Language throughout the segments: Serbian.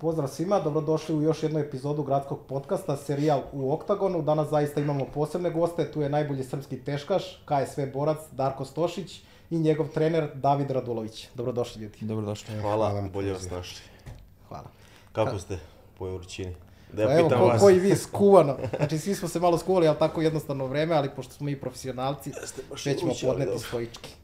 Pozdrav svima, dobrodošli u još jednu epizodu gradskog podcasta, serijal u Oktagonu. Danas zaista imamo posebne goste, tu je najbolji srpski teškaš, KSV borac Darko Stošić i njegov trener David Radulović. Dobrodošli ljudi. Dobrodošli. Hvala, Hvala bolje vas našli. Hvala. Kako ste po Jurčini? Da Pa ja evo, pitam ko, vas. ko i vi, skuvano. Znači, svi smo se malo skuvali, ali tako jednostavno vreme, ali pošto smo mi profesionalci, baš sve ćemo podneti stoički.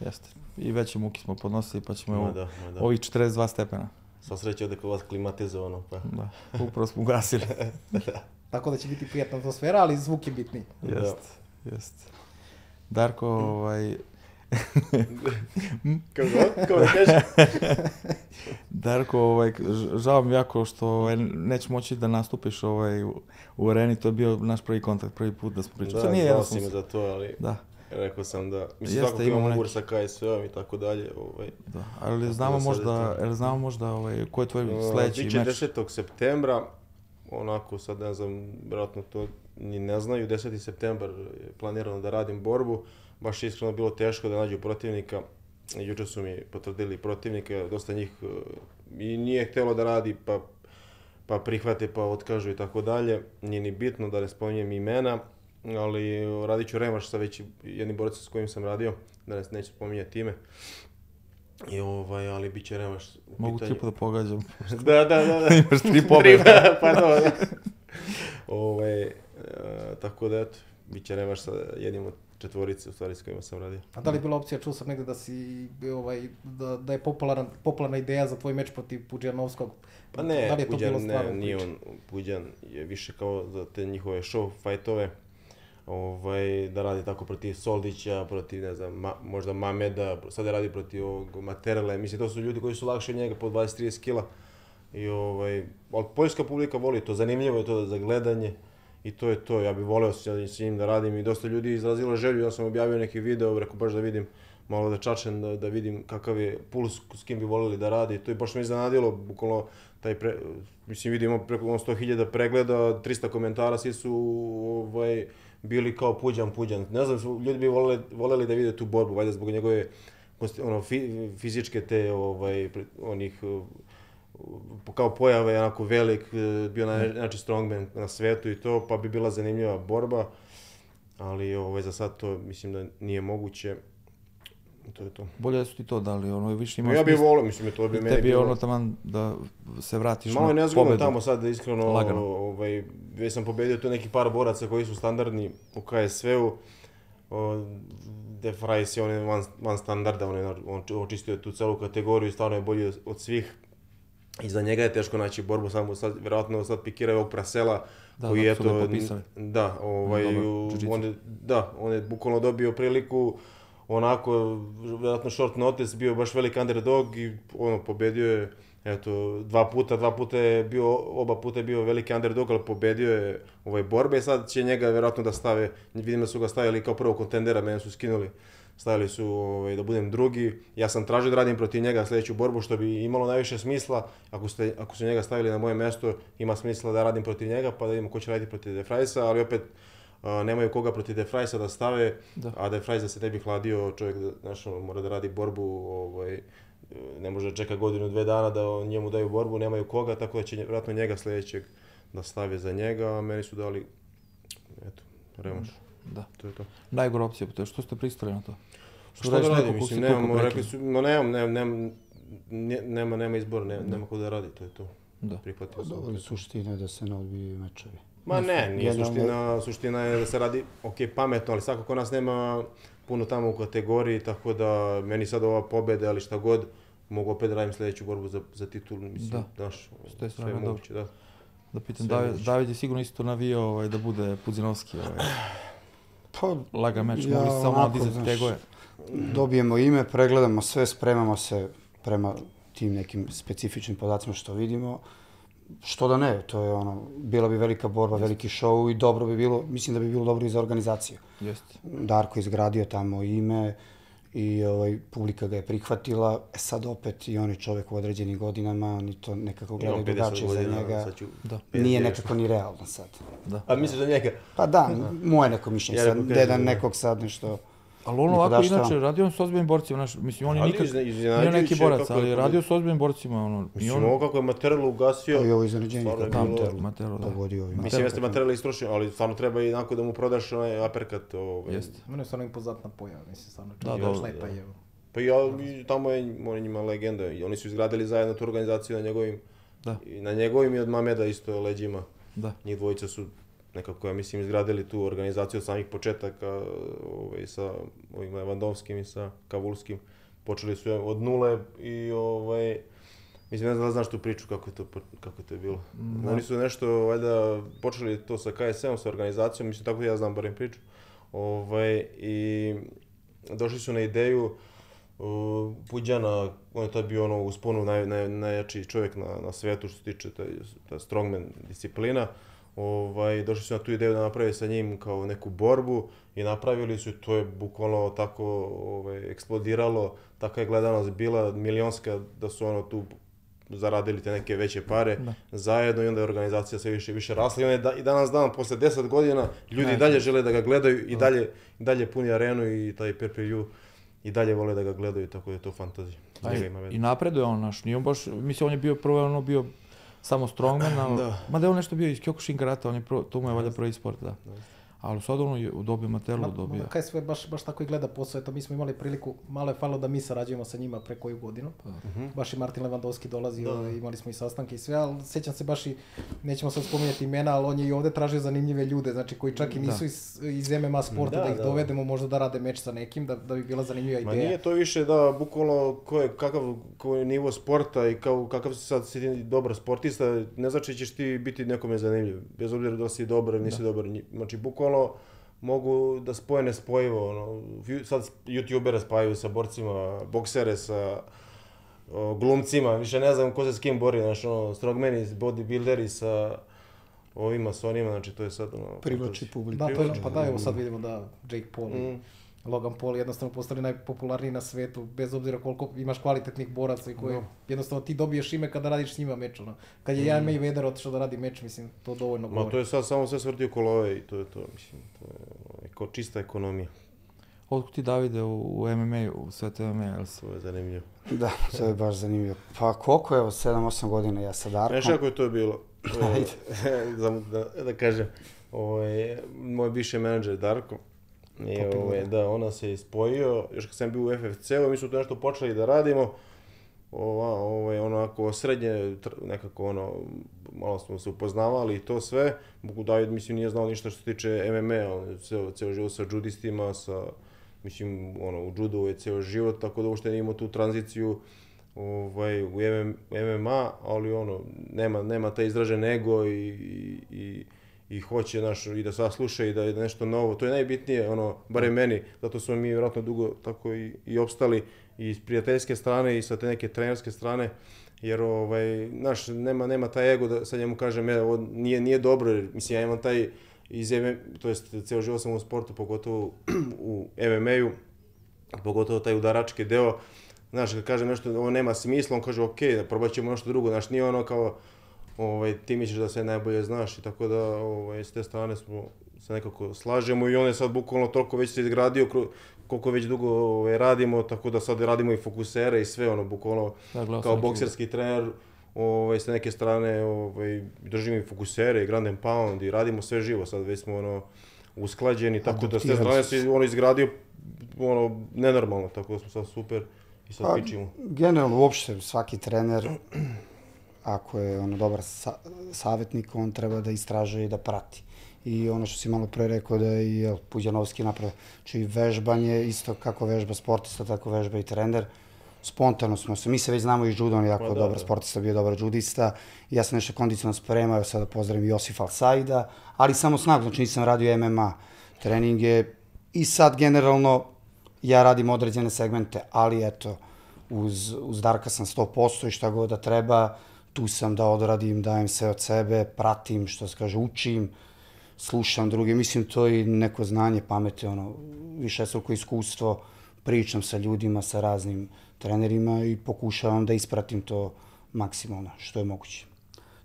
Jeste. I veće muke smo podnosili, pa ćemo evo, da, da. ovih 42 stepena. Sva sreća ovde kod vas klimatizovano, pa. Da, upravo smo ugasili. Tako da će biti prijatna atmosfera, ali zvuk je bitniji. Jest, jest. Darko, ovaj, Kako god, kako da? Darko, ovaj, žao mi jako što ovaj, neće moći da nastupiš ovaj, u, u areni, to je bio naš prvi kontakt, prvi put da smo pričali. Da, Sad nije znao jedan si me za to, ali Da, rekao sam da... Mislim, Jeste, svakako imamo ugovor sa KSV-om i tako dalje. Ovaj. da. Ali da znamo sad možda, jel znamo možda ovaj, ko je tvoj sledeći Biće meč? 10. septembra, onako sad ne znam, vjerojatno to ni ne znaju, 10. septembar je planirano da radim borbu, baš iskreno bilo teško da nađu protivnika, juče su mi potvrdili protivnika, dosta njih uh, i nije htjelo da radi, pa, pa prihvate, pa otkažu i tako dalje, nije ni bitno da ne spominjem imena, ali radit ću revanš sa već jednim borcem s kojim sam radio, danas neću spominjati ime. I ovaj, ali bit će revanš. u Mogu pitanju- tri puta pogađam. da, da, da. da. Imaš tri pobjede. Pardon. Ovaj, e, tako da, eto, bit će revanš sa jednim od četvorice, u stvari, s kojima sam radio. A da li je bila opcija, čuo sam negde da si, ovaj, da, da je popularan, popularna ideja za tvoj meč protiv Puđanovskog? Pa ne, da li je to bilo Puđan, ne, nije on, Puđan je više kao za te njihove show fajtove, ovaj, da radi tako protiv Soldića, protiv, ne znam, ma, možda Mameda, sada radi protiv ovog Materele, mislim, to su ljudi koji su lakši od njega po 20-30 kila. I ovaj, ali poljska publika voli to, zanimljivo je to za gledanje i to je to, ja bih voleo s, s njim da radim i dosta ljudi izrazilo želju, ja sam objavio neki video, rekao baš da vidim malo da čačem, da, da vidim kakav je puls, s kim bi volili da radi, to je baš me iznenadilo, bukvalno taj pre, mislim vidimo preko ono 100.000 pregleda, 300 komentara, svi su ovaj, bili kao puđan, puđan. Ne znam, ljudi bi voleli, voleli da vide tu borbu, valjda zbog njegove ono, fi, fizičke te, ovaj, onih, uh, kao pojave, onako velik, uh, bio naj, znači strongman na svetu i to, pa bi bila zanimljiva borba, ali ovaj, za sad to mislim da nije moguće. To je to. Bolje da su ti to dali, ono više ima ja bih volio, mislim, to bi meni Tebi je bilo... ono taman da se vratiš Malo je na nezgodno pobedu. tamo sad, iskreno, Lagano. ovaj, već sam pobedio tu neki par boraca koji su standardni u KSV-u. De Frais je on je van, van standarda, on je on očistio tu celu kategoriju stvarno je bolji od, svih. I za njega je teško naći borbu, samo sad, vjerojatno sad pikiraju ovog Prasela, Da, koji da, je su to, da, ovaj, on je, da, on je bukvalno dobio priliku, onako, vjerojatno short notice, bio baš velik underdog i ono, pobedio je, eto, dva puta, dva puta je bio, oba puta je bio veliki underdog, ali pobedio je ovaj borbe. I sad će njega vjerojatno da stave, vidim da su ga stavili kao prvog kontendera, mene su skinuli, stavili su ovaj, da budem drugi, ja sam tražio da radim protiv njega sljedeću borbu, što bi imalo najviše smisla, ako, ste, ako su njega stavili na moje mesto, ima smisla da radim protiv njega, pa da vidimo ko će raditi protiv De Frajsa, ali opet, nemaju koga protiv De Frajsa da stave, Da. a De Frajs da se ne bi hladio, čovjek da, znaš, mora da radi borbu, ovaj, ne može da čeka godinu, dve dana da on- njemu daju borbu, nemaju koga, tako da će vjerojatno njega sljedećeg da stave za njega, a meni su dali, eto, revanš. Da. To je to. Najgora opcija, to je što ste pristali na to? Radiš da ko si mislim, nemamo, rekli su, ma nemam, nemam, nemam, ne- nema, nema izbora, nema, nema ko da radi, to je to. Da. Prihvatio sam. Dobro, suština je da se ne odbiju mečevi. Ma ne, nije suština, suština je da se radi, ok, pametno, ali svakako nas nema puno tamo u kategoriji, tako da meni sad ova pobeda, ali šta god, mogu opet da radim sljedeću borbu za, za titul, mislim, Da. znaš, sve je dobro. moguće, da. Da pitam, David. David je sigurno isto navio ovaj, da bude Pudzinovski, ovaj, Pa, laga meč, Ja mogli samo onako, dizati znaš, tegove. dobijemo ime, pregledamo sve, spremamo se prema tim nekim specifičnim podacima što vidimo. Što da ne, to je ono, bila bi velika borba, veliki show i dobro bi bilo, mislim da bi bilo dobro i za organizaciju. Jeste. Darko izgradio tamo ime i ovaj, publika ga je prihvatila. E sad opet i on je čovjek u određenim godinama, oni to nekako gledaju Imam 50 drugačije za njega. sad ću Da. Nije 59. nekako ni realno sad. Da. A misliš da njega? Pa da, moje neko mišljenje, Ja sad, da da. nekog sad nešto... Ali on ovako, da inače, radio on s ozbiljnim borcima, znaš, mislim, on je Ali nikad, nije neki borac, je ali radio s ozbiljnim borcima, ono, i Mislim, on, ovo kako je Materelu ugasio, I ovo iznenađenje je kako bilo- Matero, Matero Matero, da. pogodio ovim. Mislim, jeste Materelu istrošio, ali stvarno treba i onako da mu prodaš onaj aperkat. Ovaj. Jeste. Mene je stvarno impozantna pojava, mislim, stvarno Da, čovjek dobro, lepa da. je. Pa ja, tamo je, on je njima legenda. I oni su izgradili zajedno tu organizaciju na njegovim, Da. i na njegovim i od Mameda isto leđima. Da. Njih dvojica su nekako, ja mislim, izgradili tu organizaciju od samih početaka ovaj, sa ovim Lewandowskim i sa Kavulskim. Počeli su od nule i ovaj, Mislim, ne znam da znaš tu priču kako je to, kako je to bilo. Oni su nešto, valjda, počeli to sa KSM-om, sa organizacijom, mislim, tako ja znam barem priču. Ovaj, I došli su na ideju uh, Puđana, on je tad bio ono u sponu naj, naj, najjači čovjek na, na svetu što se tiče taj, ta strongman disciplina. Ovaj, došli su na tu ideju da naprave sa njim kao neku borbu i napravili su i to je bukvalno tako ovaj, eksplodiralo, takva je gledanost bila milionska da su ono tu zaradili te neke veće pare zajedno i onda je organizacija sve više i više rasla i on je da, i danas dan posle 10 godina ljudi i dalje žele da ga gledaju i dalje, i dalje puni arenu i taj PPU i dalje vole da ga gledaju tako da je to fantazija. I, I napreduje on, naš, nije on baš, mislim, on je bio prvo, ono bio samo strongman, ali, Da. mada je on nešto bio iz Kyokushin karate, on je prvo, to mu je valjda prvi sport, da. Ali sad ono je dobio Matelu, dobio. Kaj sve baš, baš tako i gleda posao, eto mi smo imali priliku, malo je falo da mi sarađujemo sa njima pre koju godinu. Baš i Martin Lewandowski dolazio, imali smo i sastanke i sve, ali sjećam se baš i, nećemo sad spominjati imena, ali on je i ovdje tražio zanimljive ljude, znači koji čak i nisu iz, iz MMA sporta, Da, da, ih da. dovedemo možda da rade meč sa nekim, da, da bi bila zanimljiva Ma ideja. nije to više da bukvalno ko je, kakav, ko je nivo sporta i kao, kakav si sad si ti dobar sportista, ne znači da ćeš ti biti nekome zanimljiv, bez obzira da si dobar ili nisi dobar. Nji- Znači, bukvalno mogu da spoje nespojivo. Ono, sad youtubere spajaju sa borcima, boksere sa o, glumcima, više ne znam ko se s kim bori, znaš, ono, strongmeni, bodybuilderi sa ovima, sa onima, znači to je sad ono... Privlači publiku. Da, to je, pa da, evo sad vidimo da Jake Paul Mm. Logan Paul jednostavno postali najpopularniji na svetu, bez obzira koliko imaš kvalitetnih boraca i koji jednostavno ti dobiješ ime kada radiš s njima meč. Ono. Kad je Jan Mayweather otišao da radi meč, mislim, to dovoljno Ma govori. to je sad samo sve svrti oko love i to je to, mislim, to je eko, čista ekonomija. Otkud ti Davide u, u MMA, u svet MMA, si? To je zanimljivo. Da, to je baš zanimljivo. Pa koliko je, evo, 7-8 godina ja sa Darkom. Znaš kako je to bilo? O, da, da, da kažem, ovaj, moj bivši menadžer Darko, i, ovaj, da, ona se ispojio, još kad sam bio u FFC-u, mi smo to nešto počeli da radimo, ova, ovaj, onako srednje, nekako ono, malo smo se upoznavali i to sve. Bogu David, mislim, nije znao ništa što se tiče MMA, on ceo, ceo život sa judistima, sa, mislim, ono, u judu je ceo život, tako da uopšte nije imao tu tranziciju ovaj, u MM, MMA, ali ono, nema, nema taj izražen ego i, i, i, i hoće naš, i da sva sluša i da je nešto novo. To je najbitnije, ono, bare meni, zato smo mi vjerojatno dugo tako i, i opstali i s prijateljske strane i sa te neke trenerske strane, jer ovaj, naš, nema, nema taj ego da sad njemu kažem, e, ovo nije, nije dobro, jer, mislim, ja imam taj iz MM, to jest ceo život sam u sportu, pogotovo u MMA-u, pogotovo taj udarački deo, znaš, kad kažem nešto, ovo nema smisla, on kaže, ok, probat ćemo nešto drugo, znaš, nije ono kao, ovaj, ti misliš da sve najbolje znaš i tako da, ovaj, s te strane smo se nekako slažemo i on je sad bukvalno toliko već se izgradio, koliko već dugo ovaj, radimo, tako da sad radimo i fokusere i sve, ono, bukvalno, Da, kao bokserski trener, ovaj, sa neke strane, ovaj, držimo i fokusere i Grand and Pound i radimo sve živo, sad već smo, ono, usklađeni, tako da s te strane se ono izgradio, ono, nenormalno, tako da smo sad super i sad Pa, pičimo. generalno, uopšte svaki trener, ako je ono dobar sa, savjetnik, on treba da istražuje i da prati. I ono što si malo pre rekao da je i Puđanovski napravio, znači vežbanje, isto kako vežba sportista, tako vežba i trener. Spontano smo se, mi se već znamo iz judo, on je jako Ma da, dobar da. sportista, bio dobar judista. Ja sam nešto kondicionalno spremao, sada pozdravim Josif Alsaida, ali samo snagu, znači nisam radio MMA treninge. I sad generalno ja radim određene segmente, ali eto, uz, uz Darka sam 100% i šta god da treba, tu sam da odradim, dajem sve od sebe, pratim, što se kaže, učim, slušam druge, mislim to je neko znanje, pamete, ono, više svako iskustvo, pričam sa ljudima, sa raznim trenerima i pokušavam da ispratim to maksimalno, što je moguće.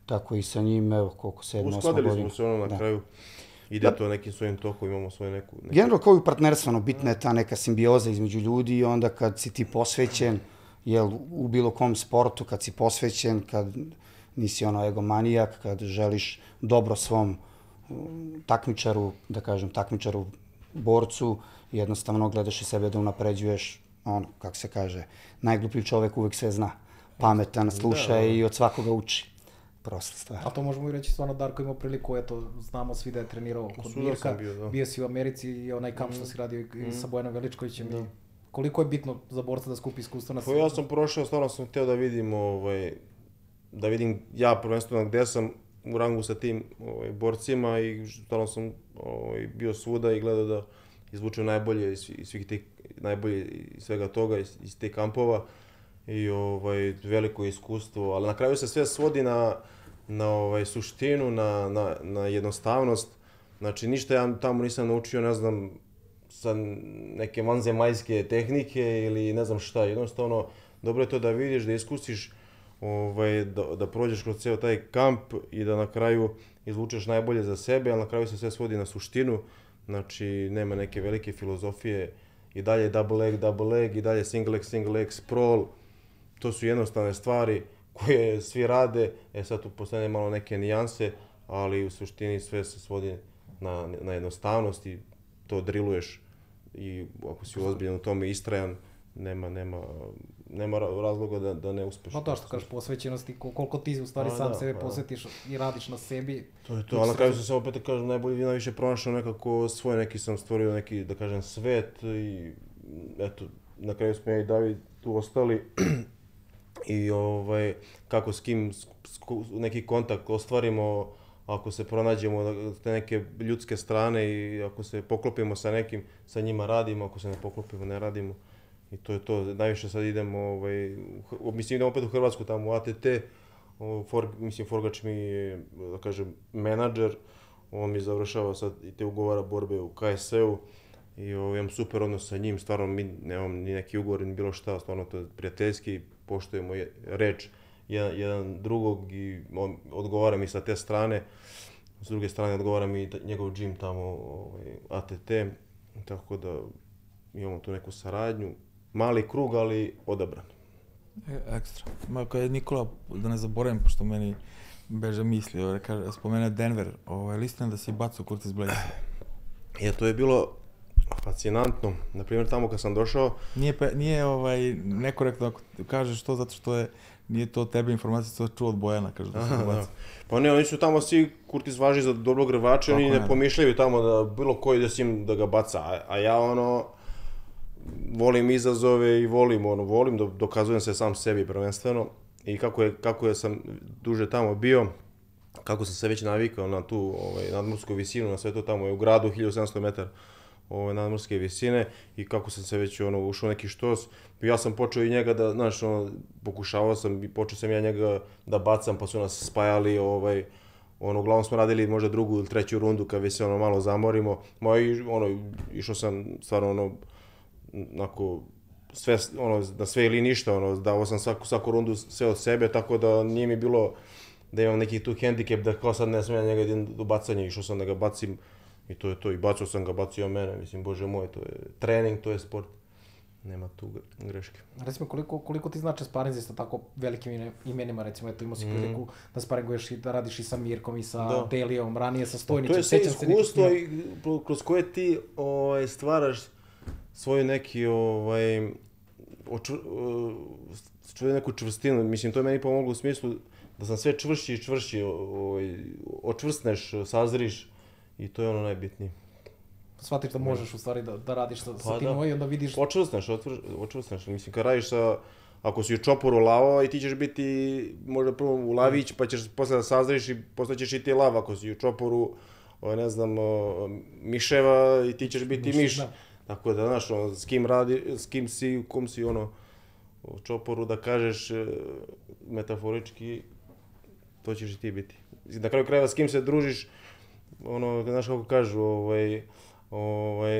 Tako i sa njim, evo, koliko, osma Uskladili godina. smo se ono na Da. kraju. ide to nekim svojim tokom, imamo svoju neku... neku Generalno kao i partnerstveno, bitna je ta neka simbioza između ljudi i onda kad si ti posvećen, jel, u bilo kom sportu, kad si posvećen, kad nisi ono egomanijak, kad želiš dobro svom takmičaru, da kažem, takmičaru, borcu, jednostavno gledaš i sebe da unapređuješ, ono, kako se kaže, najgluplji čovek uvek sve zna. Pametan, sluša Da, da. i od svakoga uči. Prosta stvar. A to možemo i reći stvarno Darko imao priliku, eto, znamo svi da je trenirao kod Mirka, bio, da. bio si u Americi i onaj kamp što si radio i sa Bojanom Veličkovićem. i Koliko je bitno za borca da skupi iskustvo na Pa ja sam prošao, stvarno sam hteo da vidim, ovaj, da vidim ja prvenstveno gde sam u rangu sa tim ovaj, borcima i stvarno sam ovaj, bio svuda i gledao da izvučem najbolje iz, iz svih tih, najbolje iz svega toga, iz, iz tih kampova i ovaj, veliko iskustvo, ali na kraju se sve svodi na, na ovaj, suštinu, na, na, na jednostavnost. Znači, ništa ja tamo nisam naučio, ne znam, sa neke vanzemaljske tehnike ili ne znam šta. Jednostavno, dobro je to da vidiš, da iskusiš, ovaj, da, da prođeš kroz ceo taj kamp i da na kraju izvučeš najbolje za sebe, ali na kraju se sve svodi na suštinu. Znači, nema neke velike filozofije. I dalje double leg, double leg, i dalje single leg, single leg, sprawl. To su jednostavne stvari koje svi rade. E sad tu postane malo neke nijanse, ali u suštini sve se svodi na, na jednostavnost i to driluješ i ako si ozbiljan u tome istrajan, nema, nema, nema ra- razloga da, da ne uspeš. Pa da što kažeš posvećenost i ko- koliko ti u stvari Pa sam da, sebe pa da. posvetiš i radiš na sebi. To je to, ali na kraju sam se opet, kažem, najbolje vina više pronašao nekako svoj neki sam stvorio neki, da kažem, svet i eto, na kraju smo ja i David tu ostali i ovaj, kako s kim s- s- neki kontakt ostvarimo, ako se pronađemo te neke ljudske strane i ako se poklopimo sa nekim, sa njima radimo, ako se ne poklopimo, ne radimo. I to je to, najviše sad idemo, ovaj, u mislim idemo opet u Hrvatsku, tamo u ATT, o, For, mislim Forgač mi je, da kažem, menadžer, on mi završava sad i te ugovara borbe u KSE-u i o, imam super odnos sa njim, stvarno mi nemam ni neki ugovor ni bilo šta, stvarno to je prijateljski, poštujemo je, reč jedan, jedan drugog i on odgovara mi sa te strane, s druge strane odgovara mi njegov džim tamo, ovaj, ATT, tako da imamo tu neku saradnju, mali krug, ali odabran. E, ekstra. Ma, kad je Nikola, da ne zaboravim, pošto meni beže misli, ovaj, kaže, spomene Denver, ovaj, listan da si bacao Curtis Blades. Je, to je bilo fascinantno. Na primjer, tamo kad sam došao, Nije, pe, nije ovaj, nekorektno ako kažeš to zato što je, nije to tebe informacija, to čuo od Bojana, kaže da si ga da. Pa ne, oni su tamo svi, Kurtis važi za dobrog rvača, oni Tako ne je. pomišljaju tamo da bilo koji da si im da ga baca, a, a ja ono, volim izazove i volim ono, volim da dokazujem se sam sebi prvenstveno i kako je, kako je sam duže tamo bio, kako sam se već navikao na tu ovaj, nadmorsku visinu, na sve to tamo je u gradu 1700 metara ove nadmorske visine i kako sam se već ono ušao neki štos. Ja sam počeo i njega da, znaš, ono, pokušavao sam i počeo sam ja njega da bacam, pa su nas spajali, ovaj, ono, uglavnom smo radili možda drugu ili treću rundu kad već se ono malo zamorimo. Ma i, ono, išao sam stvarno ono, onako, sve, ono, na sve ili ništa, ono, dao sam svaku, svaku rundu sve od sebe, tako da nije mi bilo da imam neki tu hendikep da kao sad ne smijem njega idem do bacanja, išao sam da ga bacim i to je to, i bacao sam ga, bacio mene, mislim, bože moj, to je trening, to je sport, nema tu gre- greške. Recimo, koliko, koliko ti znače sparinzi sa tako velikim ime- imenima, recimo, eto imao si priliku da sparinguješ i da radiš i sa Mirkom i sa. Da. Delijom, ranije sa To Stojnićem, je sve iskustvo i kroz koje ti ovaj, stvaraš svoj neki ovaj, uh, svoju neku čvrstinu. Mislim, to je meni pomoglo u smislu da sam sve čvršći i čvršći, ovaj, očvrsneš, sazriš i to je ono najbitnije. shvatiš da možeš u stvari da, da radiš sa, sa Pa tim da. i onda vidiš Očvrsneš, otvr, očvrsneš. Mislim, kad radiš sa, ako si u čoporu lavo i ti ćeš biti možda prvo u lavić, pa ćeš posle da sazriš i postaćeš i ti lav. Ako si u čoporu, o, ne znam, o, miševa i ti ćeš biti Miš, miš. da. Tako da, znaš, ono, s kim radi, s kim si, u kom si, ono, u čoporu da kažeš e, metaforički, to ćeš i ti biti. Na kraju krajeva s kim se družiš, ono, znaš kako kažu, ovaj, ovaj,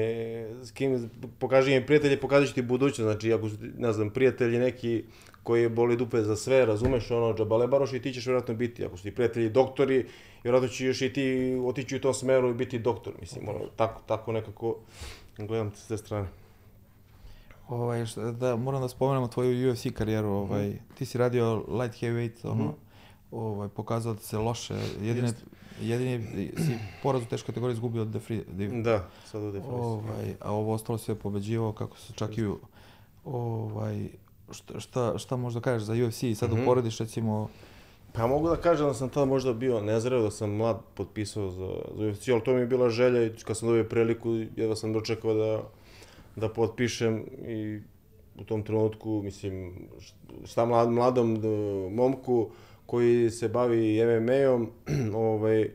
s kim, pokaži mi prijatelje, pokazat ću ti budućnost, znači ako su, ne znam, prijatelji neki koji boli dupe za sve, razumeš, ono, džabale baroš i ti ćeš vjerojatno biti, ako su ti prijatelji doktori, vjerojatno ćeš i ti otići u tom smeru i biti doktor, mislim, ono, tako, tako nekako gledam s te strane. Ovaj, da, moram da spomenemo tvoju UFC karijeru, ovaj, ti si radio light heavyweight, ono, ovaj, pokazalo ti se loše, jedine, jedini si poraz u teškoj kategoriji izgubio od Defri, Div, Da, sad ovdje oh. ovaj, a ovo ostalo sve pobeđivao, kako se čak i, u- ovaj, šta, šta, šta možda kažeš za UFC i sad Mhm. uporediš recimo, Pa mogu da kažem da sam tada možda bio nezreo, da sam mlad potpisao za, za UFC, ali to mi je bila želja i kad sam dobio priliku, jedva sam dočekao da, da potpišem i u tom trenutku, mislim, šta mlad, mladom d- momku koji se bavi MMA-om, ovaj,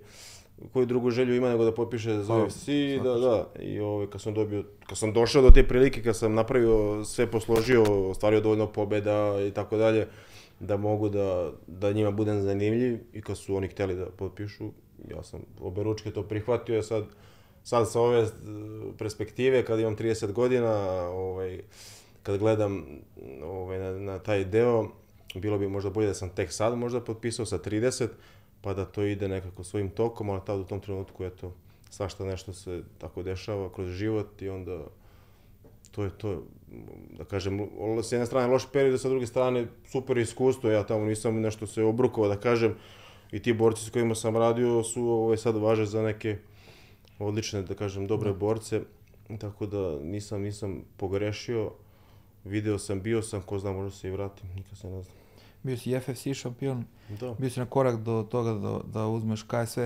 koju drugu želju ima nego da potpiše za Pa, UFC, da, da, i ovaj, kad sam dobio, kad sam došao do te prilike, kad sam napravio sve posložio, ostvario dovoljno pobjeda i tako dalje, da mogu da, da njima budem zanimljiv i kad su oni htjeli da potpišu, ja sam obe ručke to prihvatio, sad, sad sa ove e, perspektive, kad imam 30 godina, ovaj, kad gledam ovaj, na, na taj deo, bilo bi možda bolje da sam tek sad možda potpisao sa 30, pa da to ide nekako svojim tokom, ali tad u tom trenutku, eto, svašta nešto se tako dešava kroz život i onda to je to, da kažem, s jedne strane loš period, sa druge strane super iskustvo, ja tamo nisam nešto se obrukovao da kažem. I ti borci s kojima sam radio su ovaj, sad važe za neke odlične, da kažem, dobre borce, tako da nisam, nisam pogrešio, video sam, bio sam, ko zna, možda se i vratim, nikad se ne znam. Bio si FFC šampion, Da. bio si na korak do toga da, da uzmeš KSV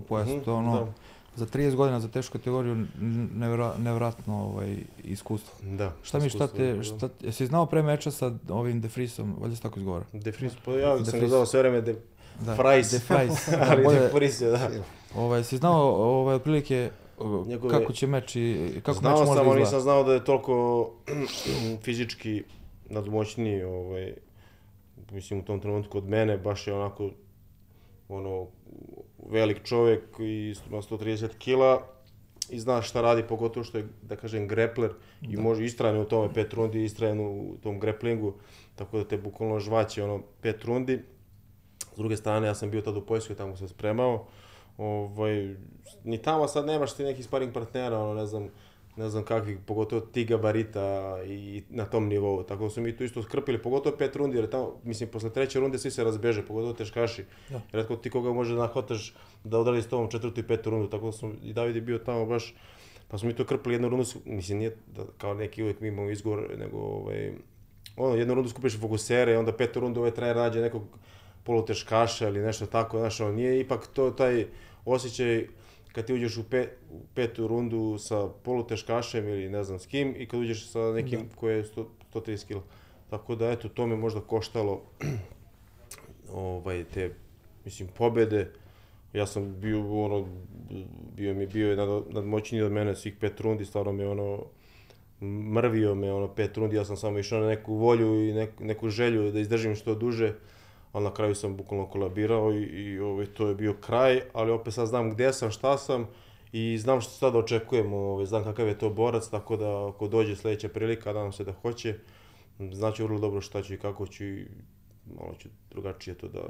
pojas, Mhm, to je ono, da. za 30 godina za tešku kategoriju n- nevjera, nevjerojatno ovaj, iskustvo. Da. Šta mi, šta te, da. šta, jesi znao pre meča sa ovim De Friesom, valjda se tako izgovara? De Vries, pa ja De sam ga zvao sve vreme De, Da, Fries. De Fries, da, ali bolje, De Vries je, da. ovaj, si znao ovaj, otprilike Njegove- kako će meč i kako Znao meč može sam, da ali izgleda? nisam znao da je toliko fizički nadmoćniji, ovaj, mislim u tom trenutku od mene, baš je onako, ono, velik čovjek i ima 130 kila i zna šta radi, pogotovo što je, da kažem, grepler i može istrajen u tome pet rundi, istrajen u tom greplingu, tako da te bukvalno žvaće ono pet rundi. S druge strane, ja sam bio tad u Poljskoj, tamo se spremao, ovaj, ni tamo sad nemaš ti nekih sparing partnera, ono, ne znam, ne znam kakvih, pogotovo ti gabarita i na tom nivou. Tako da smo mi tu isto skrpili, pogotovo pet rundi, jer tamo, mislim, posle treće runde svi se razbeže, pogotovo teškaši. Da. Redko ti koga može da nahvataš da odradi s tobom četvrtu i petu rundu, tako da smo, i David je bio tamo baš, pa smo mi tu krpili jednu rundu, mislim, nije da, kao neki uvijek mi imamo izgovor, nego, ovaj, ono, jednu rundu skupiš fokusere, onda petu rundu ovaj trener nađe nekog poluteškaša ili nešto tako, znaš, ono, nije ipak to taj osjećaj kad ti uđeš u, pe, u petu rundu sa poluteškašem ili ne znam s kim i kad uđeš sa nekim da. koji je 100, 130 kg. Tako da, eto, to me možda koštalo ovaj, te, mislim, pobede. Ja sam bio, ono, bio mi bio je nad, nadmoćniji od mene svih pet rundi, stvarno me ono, mrvio me ono pet rundi, ja sam samo išao na neku volju i neku, neku želju da izdržim što duže, ali na kraju sam bukvalno kolabirao i, i ovaj, to je bio kraj, ali opet sad znam gdje sam, šta sam i znam što sad očekujem, ovaj, znam kakav je to borac, tako da ako dođe sljedeća prilika, nadam se da hoće, znači vrlo dobro šta ću i kako ću i malo ću drugačije to da,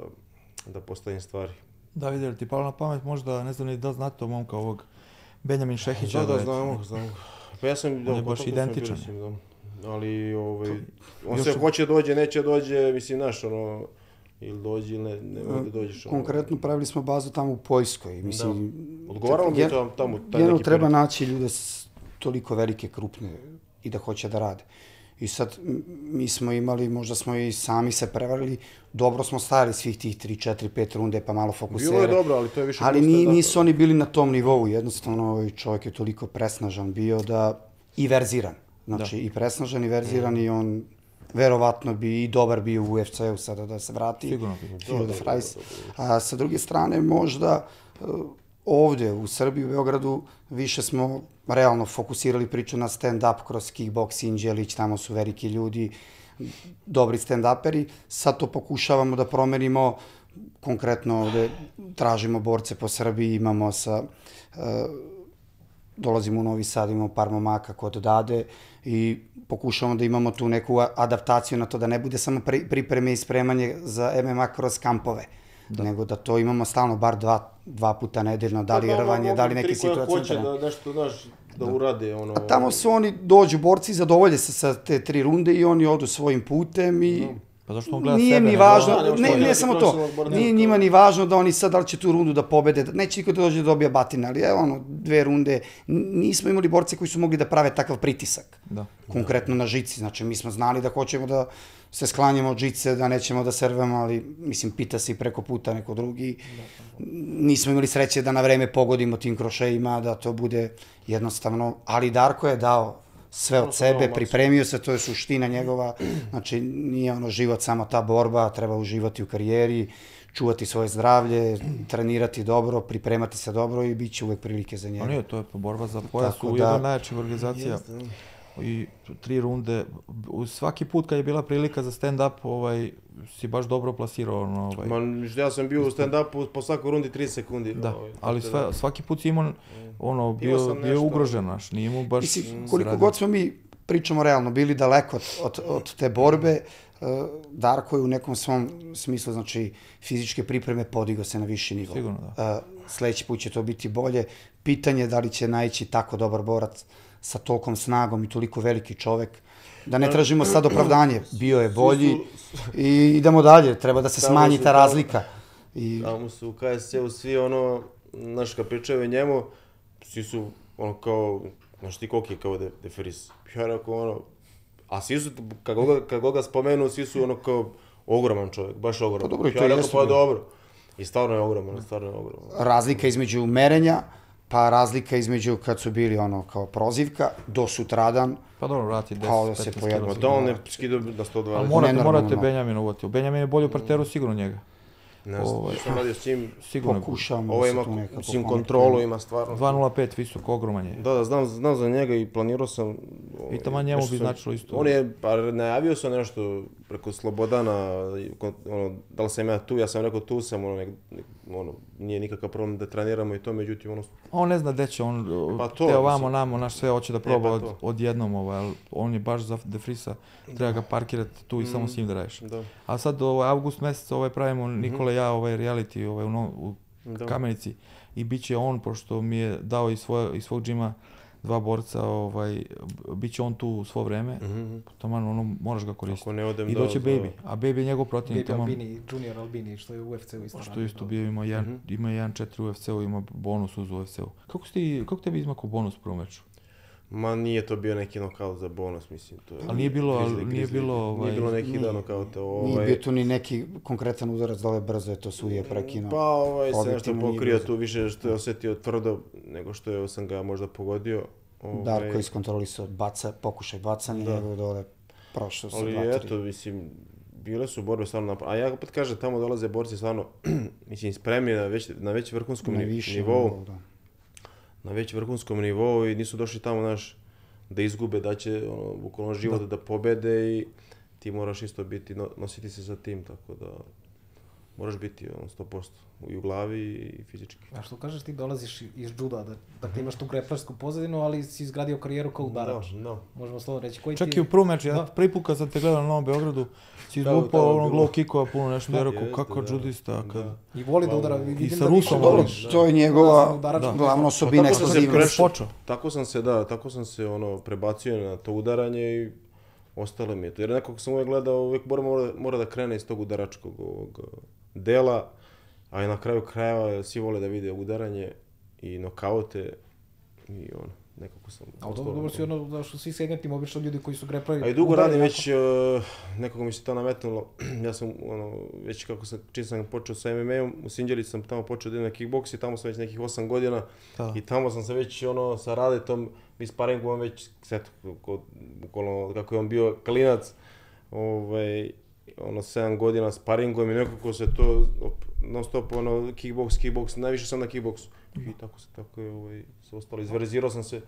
da postavim stvari. David, je li ti palo na pamet možda, ne znam ni da znate to momka ovog Benjamin Šehića? Da, da, znamo, znamo. Pa ja sam, On da, je baš identičan. bili s njim, da. Ali, ovaj, on još se hoće dođe, neće dođe, mislim, znaš, ono, ili dođe ili ne, ne može da dođeš. Konkretno pravili smo bazu tamo u Poljskoj. Mislim, Odgovaralo mi gen- to tamo, taj neki treba period. naći ljude s toliko velike, krupne i da hoće da rade. I sad mi smo imali, možda smo i sami se prevarili, dobro smo stajali svih tih 3, 4, 5 runde, pa malo fokusere. Bilo je dobro, ali to je više... Ali ni, da- nisu oni bili na tom nivou, jednostavno ovaj čovjek je toliko presnažan bio da i verziran. Znači i presnažan i verziran Mm. i on verovatno bi i dobar bio u UFC-u sada da se vrati. Sigurno. Of Rice. A sa druge strane možda eh, ovdje u Srbiji, u Beogradu, više smo realno fokusirali priču na stand-up kroz kickbox, Inđelić, tamo su veliki ljudi, dobri stand-uperi. Sad to pokušavamo da promenimo, konkretno ovdje tražimo borce po Srbiji, imamo sa uh, dolazimo u Novi Sad, imamo par momaka kod Dade i pokušavamo da imamo tu neku adaptaciju na to da ne bude samo pri, pripreme i spremanje za MMA kroz kampove. Da. nego da to imamo stalno bar dva, dva puta nedeljno, da li Pa rvanje, mogu da li koja situacije. hoće da nešto, znaš, da, urade, ono... A tamo su oni, dođu borci, zadovolje se sa te tri runde i oni odu svojim putem i Pa zašto on gleda nije sebe? ni nego- važno, Da, ne, što ne neki samo to, nije njima ni važno da oni sad da li će tu rundu da pobede, neće niko da dođe da dobija batine, ali evo ono, dve runde, nismo imali borce koji su mogli da prave takav pritisak, Da. konkretno na žici, znači mi smo znali da hoćemo da se sklanjamo od žice, da nećemo da servamo, ali mislim pita se i preko puta neko drugi, nismo imali sreće da na vreme pogodimo tim krošejima, da to bude jednostavno, ali Darko je dao sve od sebe, pripremio se, to je suština njegova, znači nije ono život samo ta borba, treba uživati u karijeri, čuvati svoje zdravlje, trenirati dobro, pripremati se dobro i bit će uvek prilike za Pa njega. nije, to je pa borba za pojas Tako u da- jednoj najjačih organizacija. I tri runde, svaki put kad je bila prilika za stand-up, ovaj, si baš dobro plasirao, ono, ovaj. Ma, ja sam bio u stand-upu po svakoj rundi 30 sekundi. Da, ovaj, ali tako sve, da- svaki put si imao, ono, Imao bio, bio ugrožen, znaš, nije mu baš... Mislim, koliko radio. god smo mi, pričamo realno, bili daleko od, od, od te borbe, eh, Darko je u nekom svom smislu, znači, fizičke pripreme podigao se na viši nivo. Sigurno, da. sledeći put će to biti bolje. Pitanje je da li će naići tako dobar borac sa tolkom snagom i toliko veliki čovek, da ne tražimo sad opravdanje. Bio je bolji i idemo dalje, treba da se smanji ta razlika. I Tamo su u KSC-u svi ono, znaš, kad pričaju o njemu, svi su ono kao, znaš ti koliki je kao de, deferis. Ja rekao ono, a svi su, kad ga, kad ga spomenu, svi su ono kao ogroman čovjek, baš ogroman. Pa dobro, i to ja rekao, pa dobro. I stvarno je ogroman, stvarno je ogroman. razlika između merenja, pa razlika između kad su bili ono kao prozivka, do sutradan, Pa dobro, vrati 10, Kao da se 15 pojavio. da on ne skidao na 120. Ali morate, morate mnogo. Benjamin uvoti. Benjamin je bolji u parteru, sigurno njega. Ne znam, Ovaj. što sam radio s njim, Sigurno. pokušavamo ovo da se ima, mislim, pomaknemo. kontrolu ima stvarno. 2.05, visok, ogroman je. Da, da, znam, znam za njega i planirao sam... ovaj, I taman njemu bi značilo isto. On je, pa najavio sam nešto preko Slobodana, ono, da li sam ja tu, ja sam rekao tu sam, ono, nek, nek- ono, nije nikakav problem da treniramo i to, međutim, ono, On ne zna gde će, on Pa pa to, te ovamo, namo, naš sve hoće da proba pa od, odjednom, ovaj, ali on je baš za De Frisa, treba ga parkirati tu i samo s njim da radiš. da. A sad ovaj, avgust mesec ovaj, pravimo Nikola i ja ovaj reality ovaj, u, no, u Da. Kamenici i bit će on, pošto mi je dao iz, svoje, iz svog džima dva borca, ovaj, bit će on tu svo vreme, Mhm. taman ono, moraš ga koristiti. Ako ne odem I doće da- Baby, a Baby je njegov protivnik, Baby taman, Albini, Junior Albini, što je u UFC-u isto što radio. isto bio ima jedan, Mhm. ima jedan četiri u UFC-u, ima bonus uz UFC-u. Kako, si kako tebi izmakao bonus u prvom meču? Ma nije to bio neki nokaut za bonus, mislim, to je... Ali nije bilo- ali Grizzly, nije Grizzly. bilo, ovaj, Nije bilo neki nije- da nokauta, Nije ovaj... bio tu ni neki konkretan udarac dole brzo je to sudija prekinuo. Pa ovaj se nešto nije pokrio tu više što je osetio tvrdo nego što je sam ga možda pogodio. Ovaj, Darko iskontrolisao baca, pokušaj bacanja, Da. njegov dole prošao sa Ali dva, tri. eto, mislim, bile su borbe stvarno napad. A ja opet kažem, tamo dolaze borci stvarno, mislim, spremni na već, na već vrhunskom Na više nivou. da. Na već vrhunskom nivou i nisu došli tamo, znaš, da izgube, da će, ono, bukvalno život da. pobede i ti moraš isto biti, no, nositi se sa tim, tako da moraš biti ono, 100% i u glavi i fizički. A što kažeš, ti dolaziš iz juda, da, dakle imaš tu greplersku pozadinu, ali si izgradio karijeru kao udarač. Da, da. Možemo slobodno reći. Koji Čak ti i u prvom meču, ja Da. prvi put kad sam te gledao na Novom Beogradu, si Da, izlupao je onog bilo. low kickova puno nešto, ja rekao Jeste, kako da. judista, kad... Da. I voli da udara. Vidim sa da Rusom. Dobro, voliš, to je Da, njegova udarač. Da. glavna osobina tako eksplozivnost. Počeo. Tako sam se, da, tako sam se ono prebacio na to udaranje i ostalo mi je to. Jer neko ko sam uvijek gledao, uvijek mora, mora, mora da krene iz tog udaračkog ovog uh, dela, a i na kraju krajeva svi vole da vide udaranje i nokaute i ono, nekako sam... A dobro, dobro si ono, da što svi segmentima, obično ljudi koji su grepleri. A i dugo radim već, uh, nekako mi se to nametnulo, ja sam, ono, već kako sam, čim sam počeo sa MMA-om, u Sinđelici sam tamo počeo da idem na kickboks i tamo sam već nekih 8 godina Da. i tamo sam se već, ono, sa Radetom, mi sparingujemo već, set, kod, bukvalno, kako je on bio klinac, ovaj, ono, 7 godina sparingujem i nekako se to, op- non stop, ono, kickboks, kickboks, najviše sam na kickboksu. I tako se, tako je, ovaj, se ostalo, izverzirao sam se.